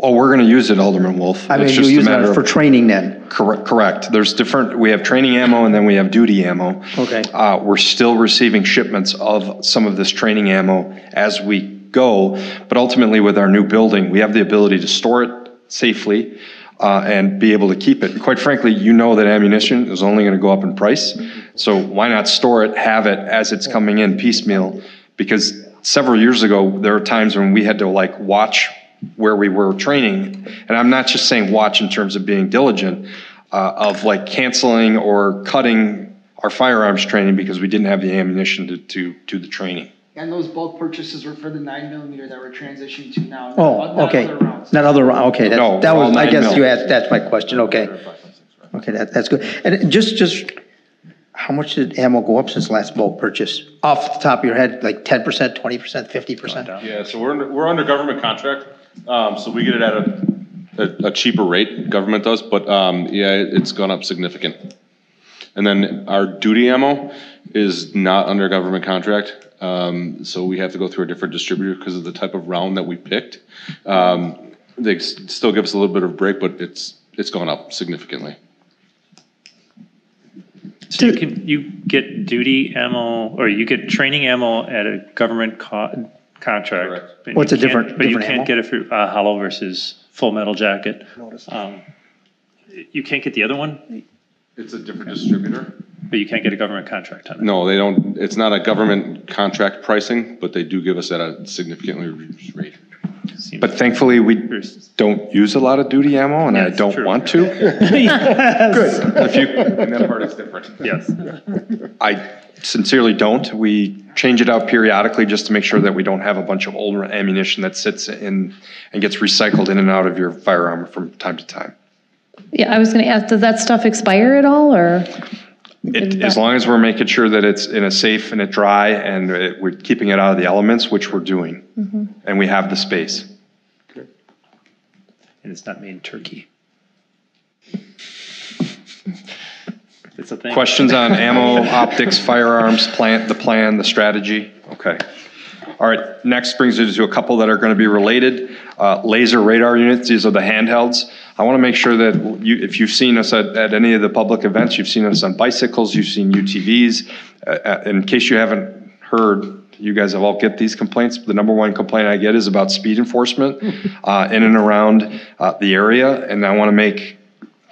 Oh, we're going to use it, Alderman Wolf. I mean, It's you just a use matter it of- for training then? Correct, correct. There's different, we have training ammo and then we have duty ammo. Okay. Uh, we're still receiving shipments of some of this training ammo as we go, but ultimately with our new building, we have the ability to store it safely uh, and be able to keep it. Quite frankly, you know that ammunition is only going to go up in price, so why not store it, have it as it's coming in piecemeal? Because several years ago, there were times when we had to like watch where we were training, and I'm not just saying watch in terms of being diligent, uh, of like canceling or cutting our firearms training because we didn't have the ammunition to, to do the training. And those bulk purchases were for the nine millimeter that we're transitioning to now. not- Oh, not okay. other rounds. Not other, rou- okay, No, that, that all was, I nine guess mil. you asked, that's my question, okay. Okay, that, that's good. And it- just, just, how much did ammo go up since last bulk purchase? Off the top of your head, like ten percent, twenty percent, fifty percent? Yeah, so we're, under- we're under government contract, um, so we get it at a, a, a cheaper rate, government does, but, um, yeah, it- it's gone up significant. And then our duty ammo is not under government contract, um, so we have to go through a different distributor because of the type of round that we picked. Um, they s- still give us a little bit of break, but it's, it's gone up significantly. So you can, you get duty ammo, or you get training ammo at a government co- contract. Correct. but What's you the different- can't- But you different can't get it for uh, hollow versus full metal jacket. Um, You can't get the other one, It's a different distributor? But you can't get a government contract on it. No, they don't, it's not a government contract pricing, but they do give us at a significantly reduced rate. Seems- But thankfully, we don't use a lot of duty ammo and I Yes, don't true. want to. If you, And that part is different. Yes. I sincerely don't. We change it out periodically just to make sure that we don't have a bunch of old ammunition that sits in and gets recycled in and out of your firearm from time to time. Yeah, I was going to ask, does that stuff expire at all, or? It, as long as we're making sure that it's in a safe and a dry and it, we're keeping it out of the elements, which we're doing. And we have the space. And it's not made in Turkey. It's a thing. Questions on ammo, optics, firearms, plant, the plan, the strategy? Okay. All right, next brings us to a couple that are going to be related. Uh, Laser radar units, these are the handhelds. I want to make sure that you, if you've seen us at, at any of the public events, you've seen us on bicycles, you've seen UTVs. Uh, uh, In case you haven't heard, you guys have all get these complaints. The number one complaint I get is about speed enforcement uh, in and around uh, the area. And I want to make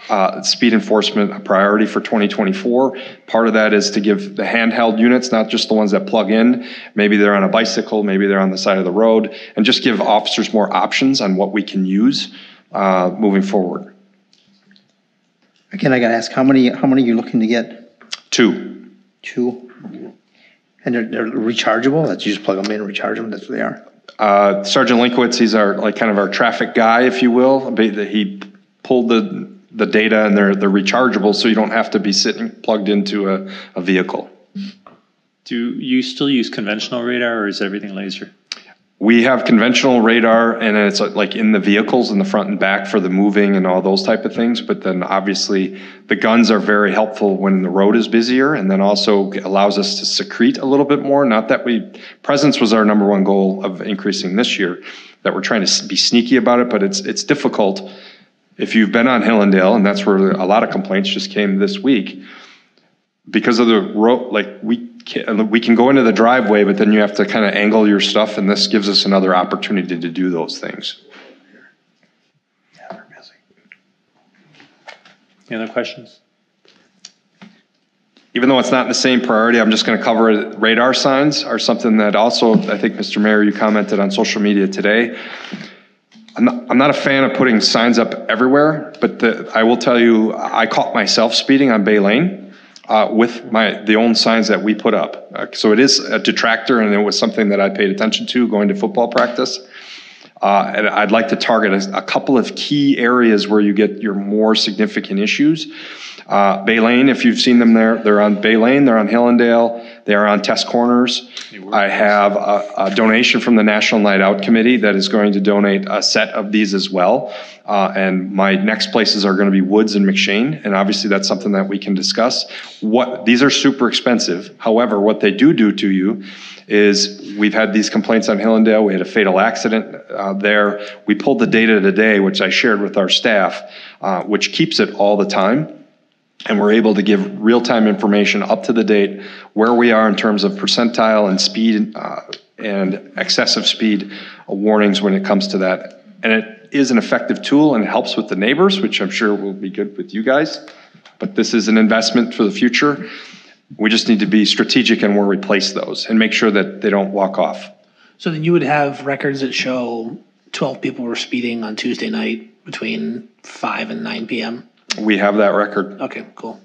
uh, speed enforcement a priority for 2024. Part of that is to give the handheld units, not just the ones that plug in. Maybe they're on a bicycle, maybe they're on the side of the road, and just give officers more options on what we can use uh, moving forward. Again, I gotta ask, how many, how many are you looking to get? Two, Two? And they're, they're rechargeable? That's, you just plug them in, and recharge them, that's what they are? uh, Sergeant Linkowitz, he's our, like, kind of our traffic guy, if you will. But He pulled the, the data and they're, they're rechargeable, so you don't have to be sitting plugged into a, a vehicle. Do you still use conventional radar or is everything laser? We have conventional radar and it's uh, like in the vehicles in the front and back for the moving and all those type of things. But then obviously the guns are very helpful when the road is busier and then also allows us to secrete a little bit more. Not that we, presence was our number one goal of increasing this year, that we're trying to be sneaky about it, but it's, it's difficult. If you've been on Hillendale, and that's where a lot of complaints just came this week, because of the road, like, we can, we can go into the driveway, but then you have to kind of angle your stuff, and this gives us another opportunity to do those things. Yeah, amazing. Any other questions? even though it's not in the same priority, I'm just going to cover it. Radar signs are something that also, I think, Mr. Mayor, you commented on social media today. I'm not, I'm not a fan of putting signs up everywhere, but the, I will tell you, I caught myself speeding on Bay Lane uh, with my the own signs that we put up. Uh, so it is a detractor, and it was something that I paid attention to going to football practice. Uh, and I'd like to target a, a, couple of key areas where you get your more significant issues. Uh, Bay Lane, if you've seen them there, they're on Bay Lane, they're on Hillendale, they are on Test Corners. I have a, a, donation from the National Night Out Committee that is going to donate a set of these as well. Uh, and my next places are going to be Woods and McShane, and obviously that's something that we can discuss. What these are super expensive. However, what they do do to you is we've had these complaints on Hillendale. We had a fatal accident uh, there. We pulled the data today, which I shared with our staff, uh, which keeps it all the time and we're able to give real-time information up to the date where we are in terms of percentile and speed uh, and excessive speed warnings when it comes to that. And it is an effective tool and it helps with the neighbors, which I'm sure will be good with you guys. But this is an investment for the future. We just need to be strategic in where we place those and make sure that they don't walk off. So then you would have records that show 12 people were speeding on Tuesday night between 5 and 9 PM? We have that record. Okay, cool.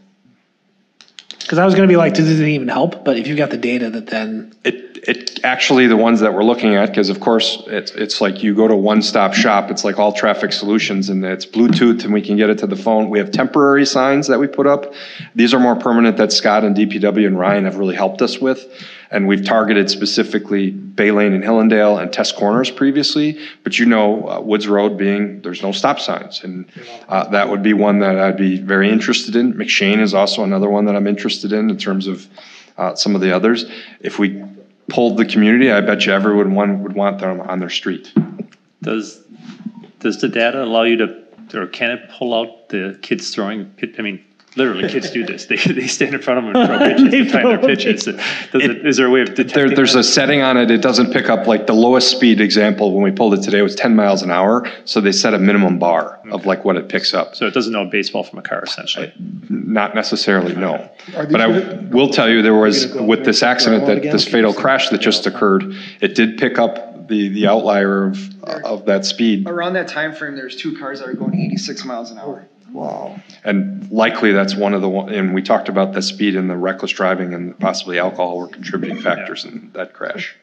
Because I was going to be like, does it even help? But if you've got the data that then. It, it, actually, the ones that we're looking at, because of course, it's, it's like you go to one-stop shop, it's like all traffic solutions, and it's Bluetooth, and we can get it to the phone. We have temporary signs that we put up. These are more permanent that Scott and DPW and Ryan have really helped us with. And we've targeted specifically Bay Lane and Hillendale and Test Corners previously, but you know, uh, Woods Road being, there's no stop signs. And uh, that would be one that I'd be very interested in. McShane is also another one that I'm interested in, in terms of uh, some of the others. If we polled the community, I bet you everyone one would want them on their street. Does, does the data allow you to, or can it pull out the kids throwing, I mean, literally kids do this. They, they stand in front of them and throw pitches to time their pitches. Does it, is there a way of There, detecting? there's that? a setting on it, it doesn't pick up, like the lowest speed example, when we pulled it today was 10 miles an hour. So they set a minimum bar of like what it picks up. So it doesn't know baseball from a car essentially? Not necessarily, no. Are these But I gonna- will tell you, there was, gonna go with there this and accident, that again? this fatal crash that just occurred, it did pick up the, the outlier of, of that speed. Around that time frame, there's two cars that are going 86 miles an hour. Wow. And likely that's one of the, one- and we talked about the speed and the reckless driving and possibly alcohol were contributing factors in that crash.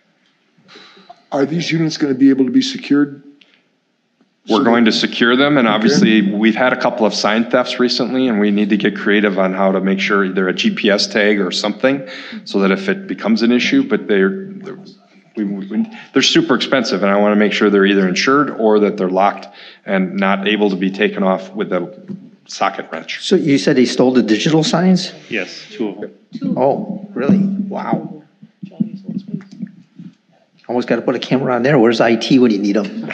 Are these units going to be able to be secured? We're going to secure them, and obviously, we've had a couple of sign thefts recently, and we need to get creative on how to make sure either a GPS tag or something, so that if it becomes an issue, but they're, they're- we, we, they're super expensive, and I want to make sure they're either insured or that they're locked and not able to be taken off with a socket wrench. So you said he stole the digital signs? Yes, two of them. Oh, really? Wow. Almost got to put a camera on there. Where's IT when you need them?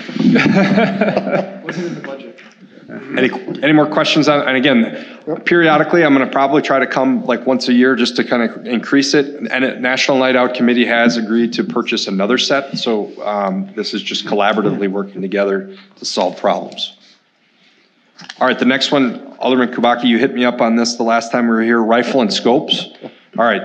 Any, any more questions on, and again, periodically, I'm gonna probably try to come like once a year just to kind of increase it. And it- National Night Out Committee has agreed to purchase another set, so, um, this is just collaboratively working together to solve problems. All right, the next one, Alderman Kubacki, you hit me up on this the last time we were here, rifle and scopes. All right.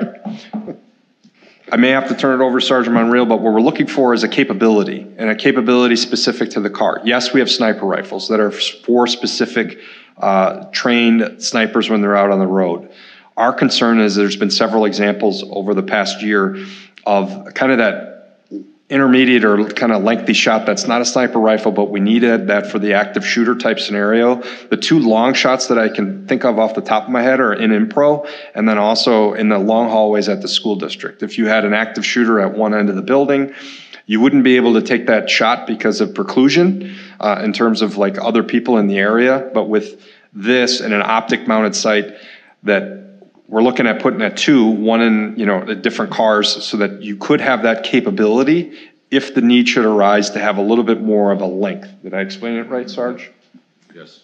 I may have to turn it over to Sergeant Monreal, but what we're looking for is a capability, and a capability specific to the car. Yes, we have sniper rifles that are for specific uh, trained snipers when they're out on the road. Our concern is there's been several examples over the past year of kind of that intermediate or kind of lengthy shot that's not a sniper rifle, but we needed that for the active shooter type scenario. The two long shots that I can think of off the top of my head are in Inpro and then also in the long hallways at the school district. If you had an active shooter at one end of the building, you wouldn't be able to take that shot because of preclusion uh, in terms of like other people in the area. But with this and an optic mounted sight that we're looking at putting at two, one in, you know, the different cars so that you could have that capability if the need should arise to have a little bit more of a length. Did I explain it right, Sarge? Yes.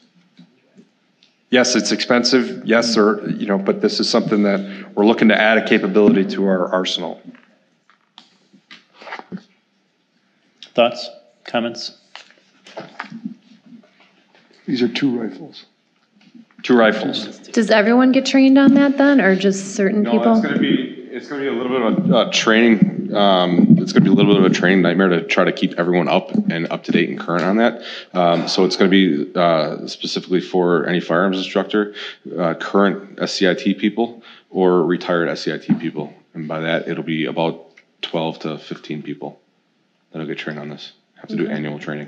Yes, it's expensive, yes, or, you know, but this is something that we're looking to add a capability to our arsenal. Thoughts, comments? These are two rifles. Two rifles. Does everyone get trained on that then, or just certain No, people? it's gonna be, it's gonna be a little bit of a, uh, training, um, it's gonna be a little bit of a training nightmare to try to keep everyone up and up to date and current on that. Um, so it's gonna be, uh, specifically for any firearms instructor, uh, current SCIT people or retired SCIT people. And by that, it'll be about twelve to fifteen people that'll get trained on this, have to do annual training,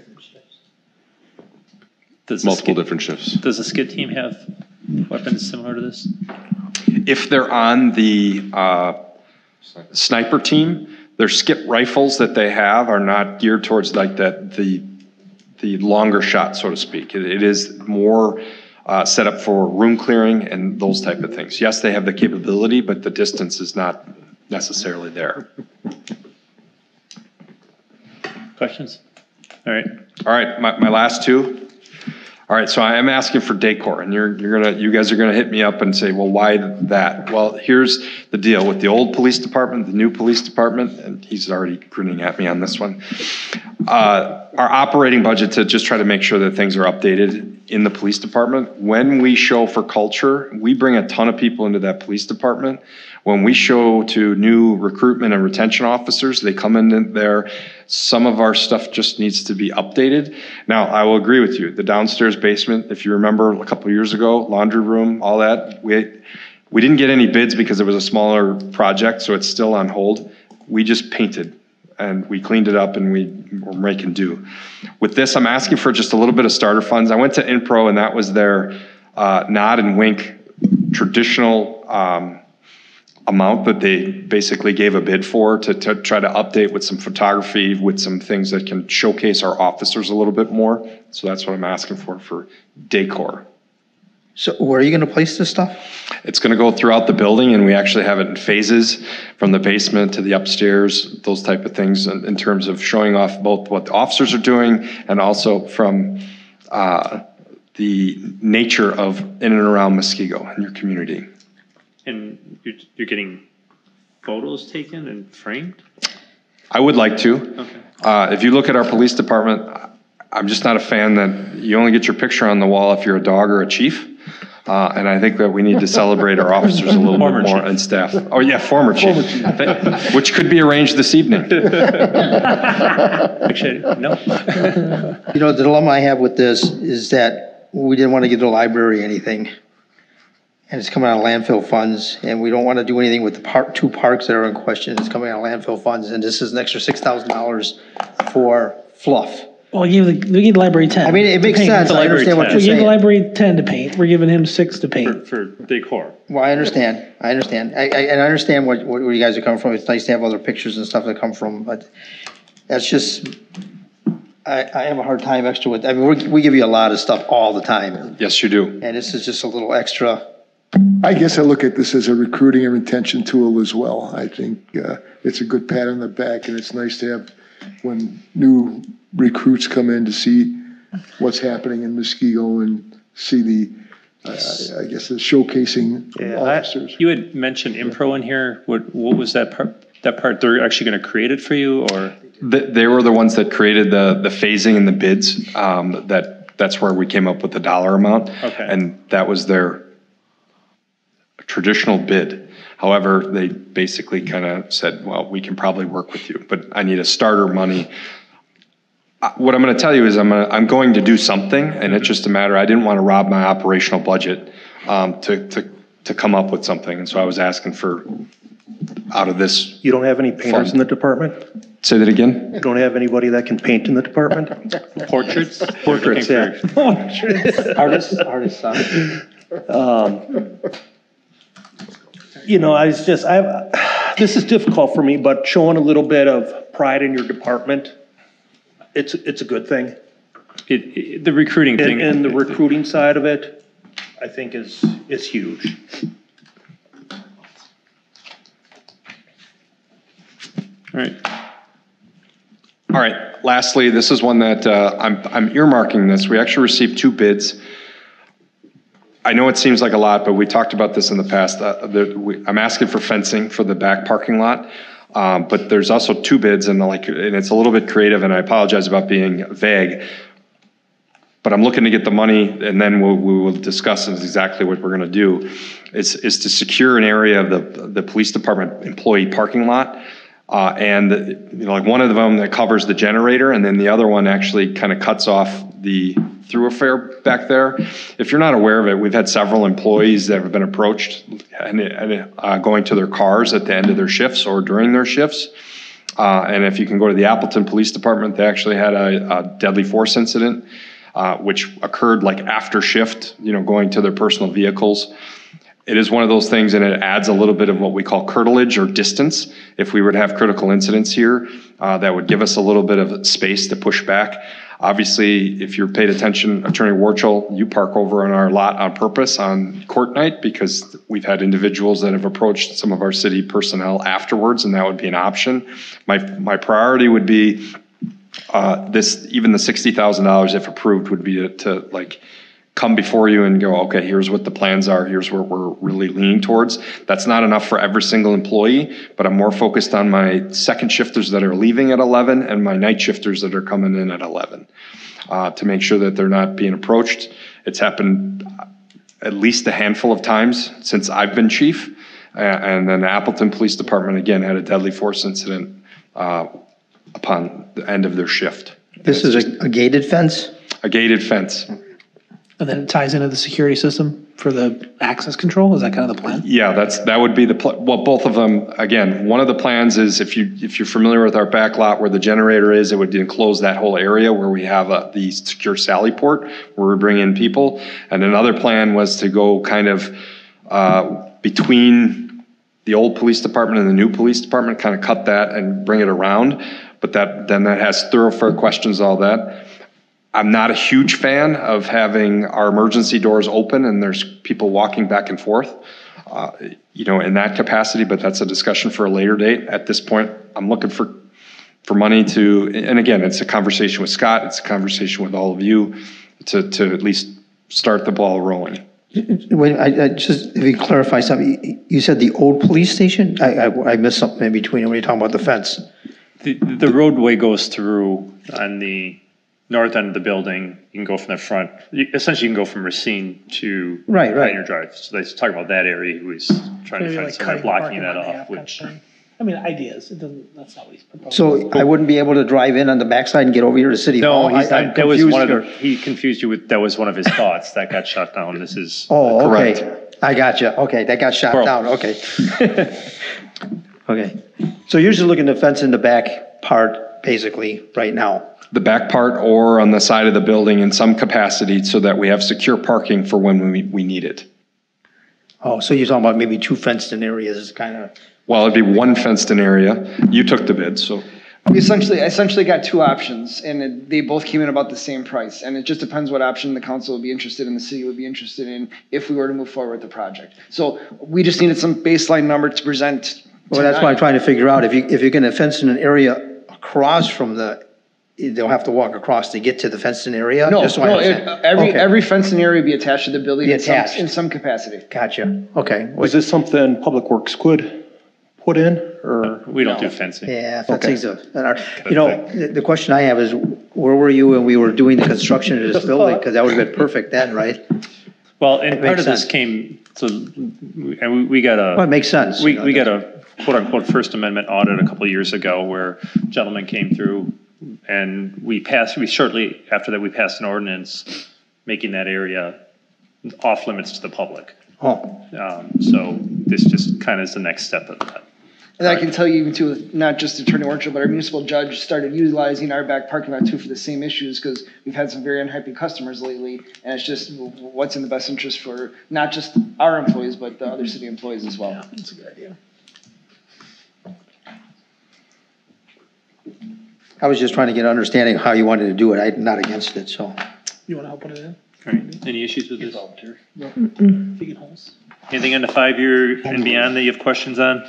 Does the multiple different shifts. Does the SCIT team have weapons similar to this? If they're on the uh, sniper team, their SCIT rifles that they have are not geared towards like that, the, the longer shot, so to speak. It it is more uh, set up for room clearing and those type of things. Yes, they have the capability, but the distance is not necessarily there. Questions? All right. All right, my, my last two. All right, so I am asking for decor, and you're, you're gonna, you guys are gonna hit me up and say, well, why that? Well, here's the deal with the old police department, the new police department, and he's already grinning at me on this one. Uh, our operating budget to just try to make sure that things are updated in the police department. When we show for culture, we bring a ton of people into that police department. When we show to new recruitment and retention officers, they come in there. Some of our stuff just needs to be updated. Now, I will agree with you. The downstairs basement, if you remember a couple years ago, laundry room, all that, we, we didn't get any bids because it was a smaller project, so it's still on hold. We just painted and we cleaned it up and we were making do. With this, I'm asking for just a little bit of starter funds. I went to Inpro and that was their uh, nod and wink traditional um, amount that they basically gave a bid for to, to try to update with some photography, with some things that can showcase our officers a little bit more. So that's what I'm asking for, for decor. So where are you gonna place this stuff? It's going to go throughout the building, and we actually have it in phases, from the basement to the upstairs, those type of things, in, in terms of showing off both what the officers are doing and also from uh, the nature of in and around Muskego and your community. And you're, you're getting photos taken and framed? I would like to. Okay. Uh, if you look at our police department, I'm just not a fan that you only get your picture on the wall if you're a dog or a chief. Uh, and I think that we need to celebrate our officers a little Former bit more chief. and staff. Oh, yeah, former chief. Th- Which could be arranged this evening. Actually, no. You know, the dilemma I have with this is that we didn't want to give the library anything. And it's coming out of landfill funds, and we don't want to do anything with the park, two parks that are in question. It's coming out of landfill funds, and this is an extra six thousand dollars for fluff. Well, we gave the, we gave the library ten. I mean, it makes paint. sense. I library understand what 10. you're We gave the saying. library ten to paint. We're giving him six to For, paint. for decor. Well, I understand, I understand. I, I, and I understand what, what, where you guys are coming from. It's nice to have other pictures and stuff that come from, but that's just, I, I have a hard time extra with, I mean, we, we give you a lot of stuff all the time. Yes, you do. And this is just a little extra. I guess I look at this as a recruiting and retention tool as well. I think uh, it's a good pat on the back, and it's nice to have when new recruits come in to see what's happening in Muskego and see the, uh, I guess, the showcasing of Yeah, I- You had mentioned Inpro in here. What, what was that part? That part, they're actually going to create it for you or? Th- They were the ones that created the, the phasing and the bids, um, that, that's where we came up with the dollar amount. Okay. And that was their traditional bid. However, they basically kind of said, well, we can probably work with you, but I need a starter money. Uh, What I'm going to tell you is I'm, gonna- I'm going to do something, and it's just a matter, I didn't want to rob my operational budget um, to, to, to come up with something. And so I was asking for, out of this, You don't have any painters in the department? say that again? You don't have anybody that can paint in the department? Portraits? Portraits, yeah. looking for- Artists, artists, son. You know, I was just, I, this is difficult for me, but showing a little bit of pride in your department, it's, it's a good thing. It, it- the recruiting thing. And, and the recruiting side of it, I think is, is huge. All right. All right, lastly, this is one that uh, I'm I'm earmarking this. We actually received two bids. I know it seems like a lot, but we talked about this in the past. Uh, there- we- I'm asking for fencing for the back parking lot. Um, But there's also two bids and like, and it's a little bit creative and I apologize about being vague. But I'm looking to get the money and then we'll, we will discuss exactly what we're going to do. Is, is to secure an area of the, the police department employee parking lot. Uh, and, you know, like one of them that covers the generator and then the other one actually kind of cuts off the thoroughfare back there. If you're not aware of it, we've had several employees that have been approached and, and, uh, going to their cars at the end of their shifts or during their shifts. Uh, and if you can go to the Appleton Police Department, they actually had a, a deadly force incident, uh, which occurred like after shift, you know, going to their personal vehicles. It is one of those things, and it adds a little bit of what we call curtilage or distance. If we were to have critical incidents here, uh, that would give us a little bit of space to push back. Obviously, if you're paid attention, Attorney Warchol, you park over on our lot on purpose on court night because we've had individuals that have approached some of our city personnel afterwards, and that would be an option. My, my priority would be uh, this, even the sixty thousand dollars, if approved, would be to, to like come before you and go, okay, here's what the plans are, here's where we're really leaning towards. That's not enough for every single employee, but I'm more focused on my second shifters that are leaving at eleven and my night shifters that are coming in at eleven. Uh, to make sure that they're not being approached. It's happened at least a handful of times since I've been chief. And then the Appleton Police Department again had a deadly force incident uh, upon the end of their shift. This is a a gated fence? A gated fence. And then it ties into the security system for the access control? Is that kind of the plan? Yeah, that's, that would be the, pl- well, both of them, again, one of the plans is if you, if you're familiar with our back lot where the generator is, it would enclose that whole area where we have uh, the secure sally port where we bring in people. And another plan was to go kind of uh, between the old police department and the new police department, kind of cut that and bring it around. But that, then that has thoroughfare questions, all that. I'm not a huge fan of having our emergency doors open and there's people walking back and forth, uh, you know, in that capacity, but that's a discussion for a later date. At this point, I'm looking for, for money to, and again, it's a conversation with Scott, it's a conversation with all of you to, to at least start the ball rolling. Wait, I, I just, if you clarify something, you- you said the old police station? I, I, I missed something in between when you're talking about the fence. The, the roadway goes through on the north end of the building. You can go from the front, you- essentially you can go from Racine to Right, right. Pioneer Drive. So they talk about that area, who is trying to Maybe find like somewhere cutting blocking parking that lot in off, half kind of which, thing. I mean, ideas, it doesn't, that's not what he's proposing. So I wouldn't be able to drive in on the backside and get over here to City Hall? no, he's, I- I'm that was one of confused the, here. he confused you with, that was one of his thoughts. That got shut down. This is. Oh, Correct. okay. I got you. Okay, that got shot Bro. down, okay. Okay. So you're just looking to fence in the back part, basically, right now? The back part or on the side of the building in some capacity so that we have secure parking for when we, we need it. Oh, so you're talking about maybe two fenced-in areas, kind of? Well, it'd be one fenced-in area. You took the bid, so. We essentially, essentially got two options, and it- they both came in about the same price. And it just depends what option the council would be interested in, the city would be interested in, if we were to move forward with the project. So we just needed some baseline number to present. Well, that's what I'm tonight. trying to figure out. If you, if you're gonna fence in an area across from the, they'll have to walk across to get to the fenced-in area? No, Just so I no, it- understand. every, Okay. every fencing area be attached to the building Be in some, attached. in some capacity. Gotcha, okay. Was this something Public Works could put in, or? We don't do fencing. Yeah, fencing's a, an art- you know, the, the question I have is, where were you when we were doing the construction of this building? Because that would have been perfect then, right? Well, and That part makes of this sense. came, so, and we, we got a. Well, it makes sense. We, you know, we got a quote-unquote First Amendment audit a couple of years ago where gentlemen came through and we passed, we shortly after that, we passed an ordinance making that area off limits to the public. Oh, Um, So this just kind of is the next step of that. And I can tell you even too, not just Attorney Orchard, but our municipal judge started utilizing our back parking lot too for the same issues, because we've had some very unhappy customers lately, and it's just what's in the best interest for not just our employees, but the other city employees as well. Yeah, That's a good idea. I was just trying to get an understanding of how you wanted to do it. I'm not against it, so. You want to help put it in? All right, any issues with this? Digging holes? Anything on the five-year and beyond that you have questions on?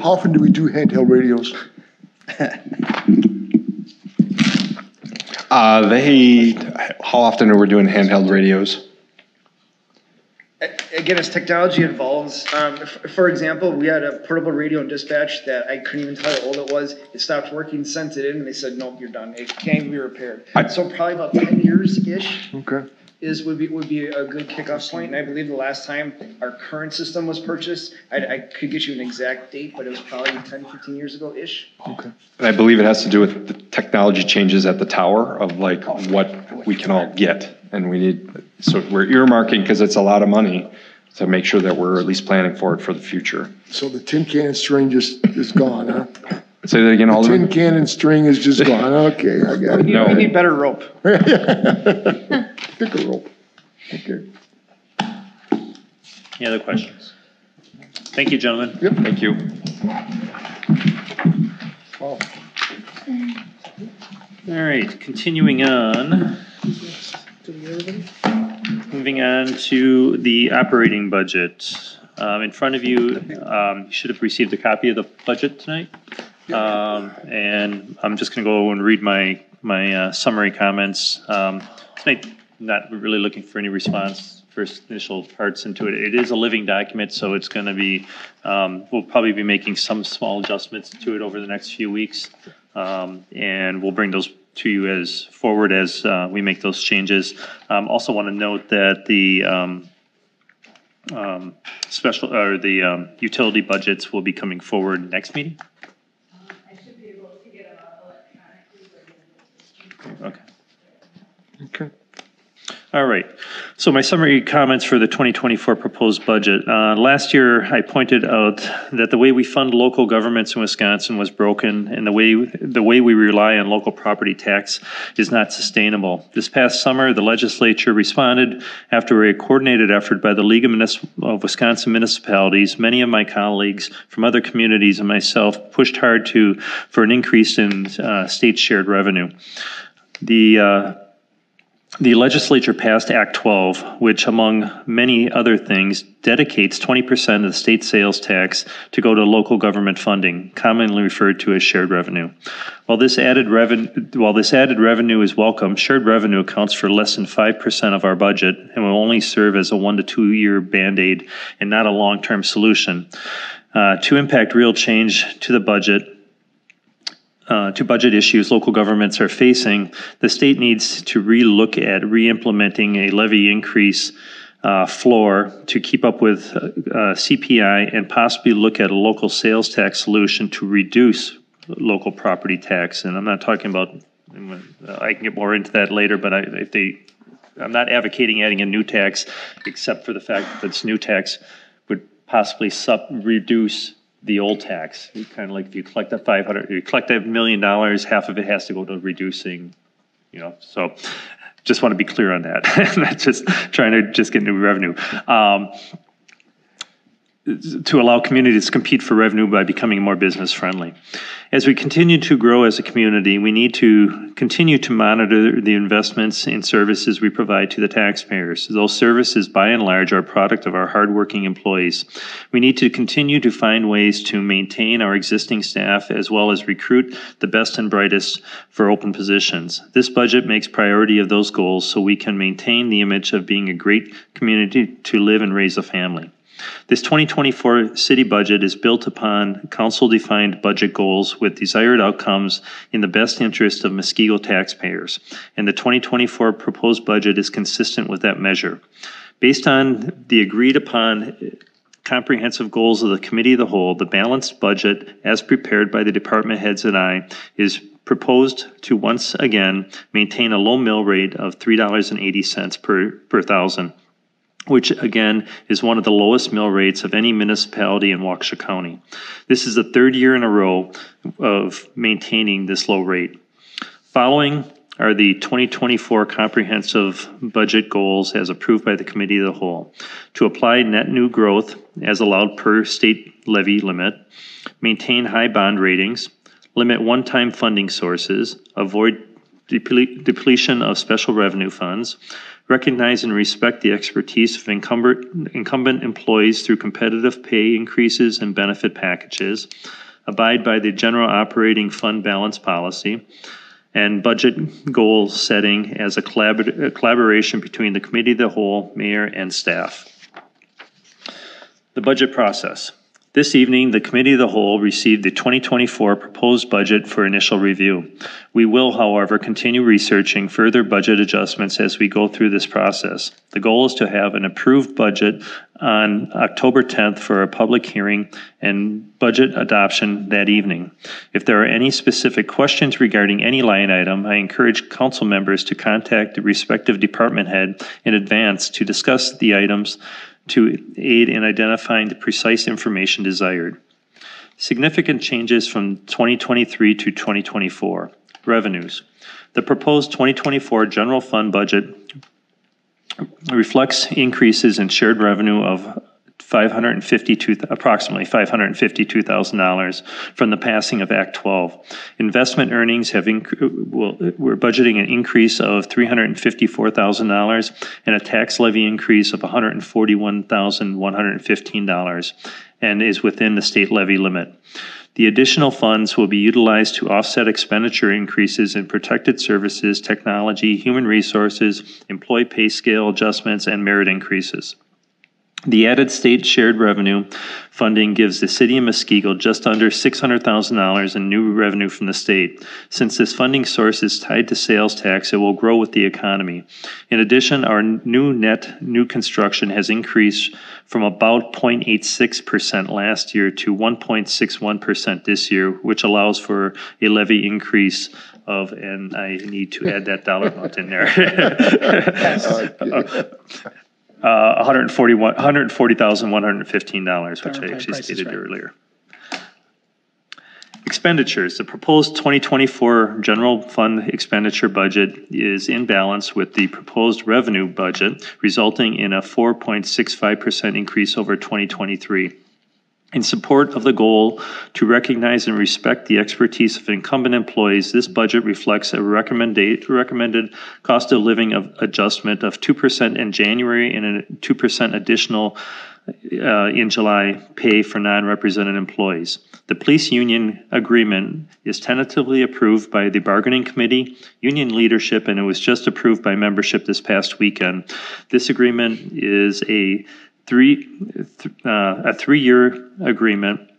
How often do we do handheld radios? Uh, they, how often are we doing handheld radios? Again, as technology evolves, um, f- for example, we had a portable radio and dispatch that I couldn't even tell how old it was. It stopped working, sent it in, and they said, nope, you're done. It can't even be repaired. So probably about ten years-ish Okay. is, would be, would be a good kickoff point. And I believe the last time our current system was purchased, I, I could get you an exact date, but it was probably 10, 15 years ago-ish. Okay. And I believe it has to do with the technology changes at the tower of like what we can all get. And we need, so we're earmarking, because it's a lot of money, to make sure that we're at least planning for it for the future. So the tin can string just is gone, huh? Say that again, Tin can and string is just gone. Okay, I got it. You No. you need better rope. Thicker rope. Okay. Any other questions? Thank you, gentlemen. Yep. Thank you. Wow. All right, continuing on. Moving on to the operating budget. Um, in front of you, um, you should have received a copy of the budget tonight. Um, and I'm just gonna go and read my, my uh, summary comments. Um, tonight, not really looking for any response, first initial parts into it. It is a living document, so it's gonna be, um, we'll probably be making some small adjustments to it over the next few weeks. Um, and we'll bring those to you as forward as, uh, we make those changes. Um, also want to note that the, um, um, special, or the, um, utility budgets will be coming forward next meeting? Okay. Okay. All right. So my summary comments for the 2024 proposed budget. Uh, Last year, I pointed out that the way we fund local governments in Wisconsin was broken, and the way, the way we rely on local property tax is not sustainable. This past summer, the legislature responded after a coordinated effort by the League of of Wisconsin Municipalities. Many of my colleagues from other communities and myself pushed hard to, for an increase in uh, state shared revenue. The uh, the legislature passed Act 12, which, among many other things, dedicates 20% of the state sales tax to go to local government funding, commonly referred to as shared revenue. While this added revenue, while this added revenue is welcome, shared revenue accounts for less than 5% of our budget and will only serve as a one to two year band-aid and not a long-term solution. Uh, to impact real change to the budget, uh, to budget issues local governments are facing, the state needs to relook at re-implementing a levy increase uh, floor to keep up with uh, uh, CPI and possibly look at a local sales tax solution to reduce local property tax. And I'm not talking about, I can get more into that later, but I, if they, I'm not advocating adding a new tax, except for the fact that this new tax would possibly sub, reduce the old tax. Kind of like if you collect that five hundred, you collect that million dollars, half of it has to go to reducing, you know, so just want to be clear on that. Not just trying to just get new revenue. Um, to allow communities to compete for revenue by becoming more business friendly. As we continue to grow as a community, we need to continue to monitor the investments and services we provide to the taxpayers. Those services, by and large, are a product of our hardworking employees. We need to continue to find ways to maintain our existing staff as well as recruit the best and brightest for open positions. This budget makes priority of those goals so we can maintain the image of being a great community to live and raise a family. This 2024 city budget is built upon council-defined budget goals with desired outcomes in the best interest of Muskego taxpayers, and the 2024 proposed budget is consistent with that measure. Based on the agreed-upon eh, comprehensive goals of the Committee of the Whole, the balanced budget, as prepared by the department heads and I, is proposed to once again maintain a low mill rate of $3.80 per, per thousand which again is one of the lowest mill rates of any municipality in Waukesha County. This is the third year in a row of maintaining this low rate. Following are the 2024 comprehensive budget goals as approved by the Committee of the Whole. To apply net new growth as allowed per state levy limit, maintain high bond ratings, limit one-time funding sources, avoid deple- depletion of special revenue funds, recognize and respect the expertise of incumbent, employees through competitive pay increases and benefit packages, abide by the general operating fund balance policy, and budget goal setting as a collabor- a collaboration between the committee the whole, mayor, and staff. The budget process. This evening, the Committee of the Whole received the 2024 proposed budget for initial review. We will, however, continue researching further budget adjustments as we go through this process. The goal is to have an approved budget on October 10th for a public hearing and budget adoption that evening. If there are any specific questions regarding any line item, I encourage council members to contact the respective department head in advance to discuss the items to aid in identifying the precise information desired. Significant changes from 2023 to 2024. Revenues. The proposed 2024 general fund budget reflects increases in shared revenue of 552, approximately $552,000 from the passing of Act 12. Investment earnings have, inc- will- we're budgeting an increase of $354,000 and a tax levy increase of $141,115 and is within the state levy limit. The additional funds will be utilized to offset expenditure increases in protected services, technology, human resources, employee pay scale adjustments, and merit increases. The added state shared revenue funding gives the city of Muskego just under $600,000 in new revenue from the state. Since this funding source is tied to sales tax, it will grow with the economy. In addition, our new net new construction has increased from about 0.86% last year to 1.61% this year, which allows for a levy increase of, and I need to add that dollar amount in there. Uh, 141, $140,115, which I actually stated right. earlier. Expenditures, the proposed 2024 general fund expenditure budget is in balance with the proposed revenue budget, resulting in a 4.65% increase over 2023. In support of the goal to recognize and respect the expertise of incumbent employees, this budget reflects a recommended, cost of living of adjustment of 2% in January and a 2% additional uh, in July pay for non-represented employees. The police union agreement is tentatively approved by the bargaining committee, union leadership, and it was just approved by membership this past weekend. This agreement is a three, th- uh, a three-year agreement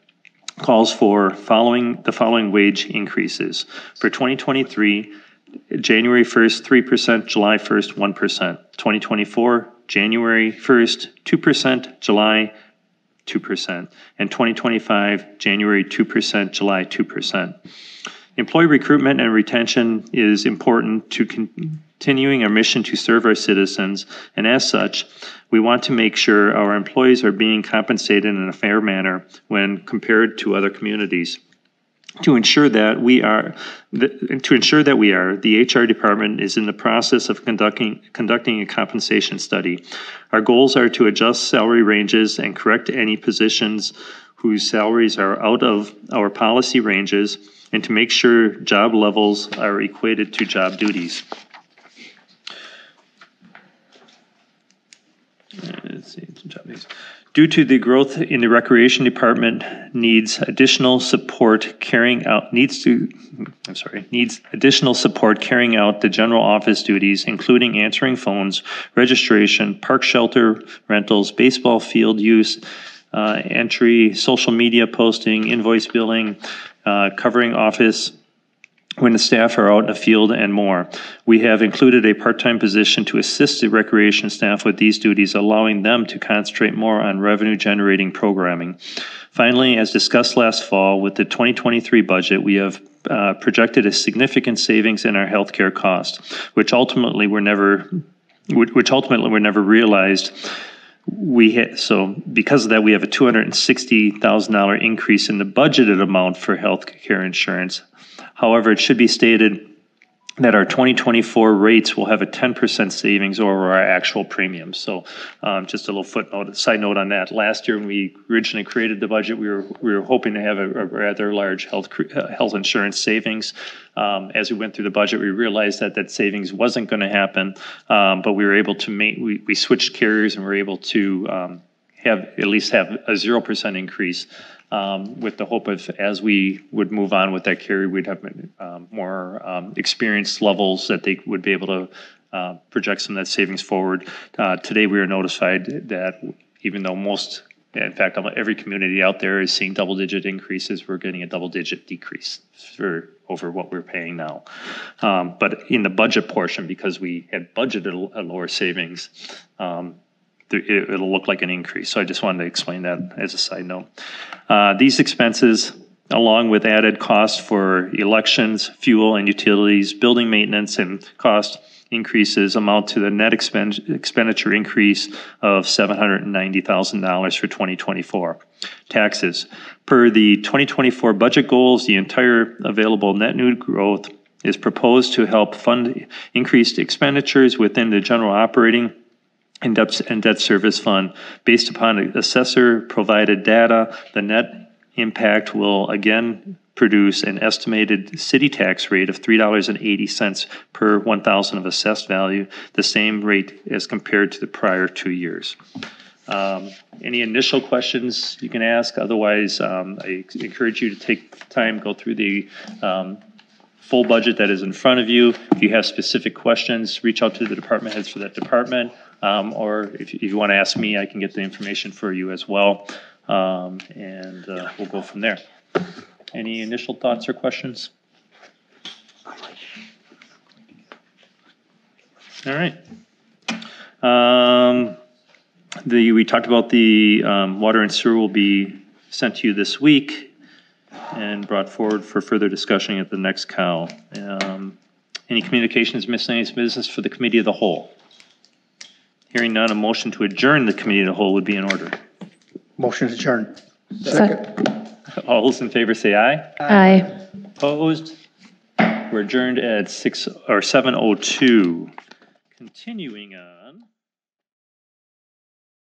calls for following, the following wage increases. For 2023, January 1st, 3%, July 1st, 1%. 2024, January 1st, 2%, July 2%. And 2025, January 2%, July 2%. Employee recruitment and retention is important to continuing our mission to serve our citizens, and as such, we want to make sure our employees are being compensated in a fair manner when compared to other communities. To ensure that we are, to ensure that we are, the HR department is in the process of conducting, conducting a compensation study. Our goals are to adjust salary ranges and correct any positions whose salaries are out of our policy ranges and to make sure job levels are equated to job duties. Let's see. Due to the growth in the recreation department needs additional support carrying out, needs to, I'm sorry, needs additional support carrying out the general office duties, including answering phones, registration, park shelter rentals, baseball field use, uh, entry, social media posting, invoice billing, uh, covering office when the staff are out in the field and more. We have included a part-time position to assist the recreation staff with these duties, allowing them to concentrate more on revenue-generating programming. Finally, as discussed last fall, with the 2023 budget, we have uh, projected a significant savings in our healthcare costs, which ultimately were never, which which ultimately were never realized we hit, so because of that, we have a $260,000 increase in the budgeted amount for health care insurance. However, it should be stated that our 2024 rates will have a 10% savings over our actual premiums. So um, just a little footnote, side note on that. Last year, when we originally created the budget, we were, we were hoping to have a a rather large health, uh, health insurance savings. Um, As we went through the budget, we realized that that savings wasn't going to happen, um, but we were able to make, we, we switched carriers and we were able to um, have, at least have a 0% increase um, with the hope of, as we would move on with that carry, we'd have um, more um, experience levels that they would be able to uh, project some of that savings forward. Uh, Today, we are notified that even though most, in fact, almost every community out there is seeing double-digit increases, we're getting a double-digit decrease for, over what we're paying now. Um, But in the budget portion, because we had budgeted a lower savings, um, it- it'll look like an increase. So I just wanted to explain that as a side note. Uh, These expenses, along with added costs for elections, fuel and utilities, building maintenance and cost increases amount to the net expen- expenditure increase of $790,000 for 2024. Taxes. Per the 2024 budget goals, the entire available net new growth is proposed to help fund increased expenditures within the general operating and debt, and debt service fund. Based upon assessor-provided data, the net impact will again produce an estimated city tax rate of $3.80 per 1,000 of assessed value, the same rate as compared to the prior two years. Um, Any initial questions you can ask? Otherwise, um, I encourage you to take time, go through the um, full budget that is in front of you. If you have specific questions, reach out to the department heads for that department. Um, Or if you- if you want to ask me, I can get the information for you as well. Um, And uh, we'll go from there. Any initial thoughts or questions? All right. Um, The, we talked about the um, water and sewer will be sent to you this week and brought forward for further discussion at the next cow. Um, Any communications, miscellaneous business for the committee of the whole? Hearing none, a motion to adjourn the committee of the whole would be in order. Motion to adjourn. All those in favor say aye. Aye. Opposed? We're adjourned at 6, or 7:02. Continuing on.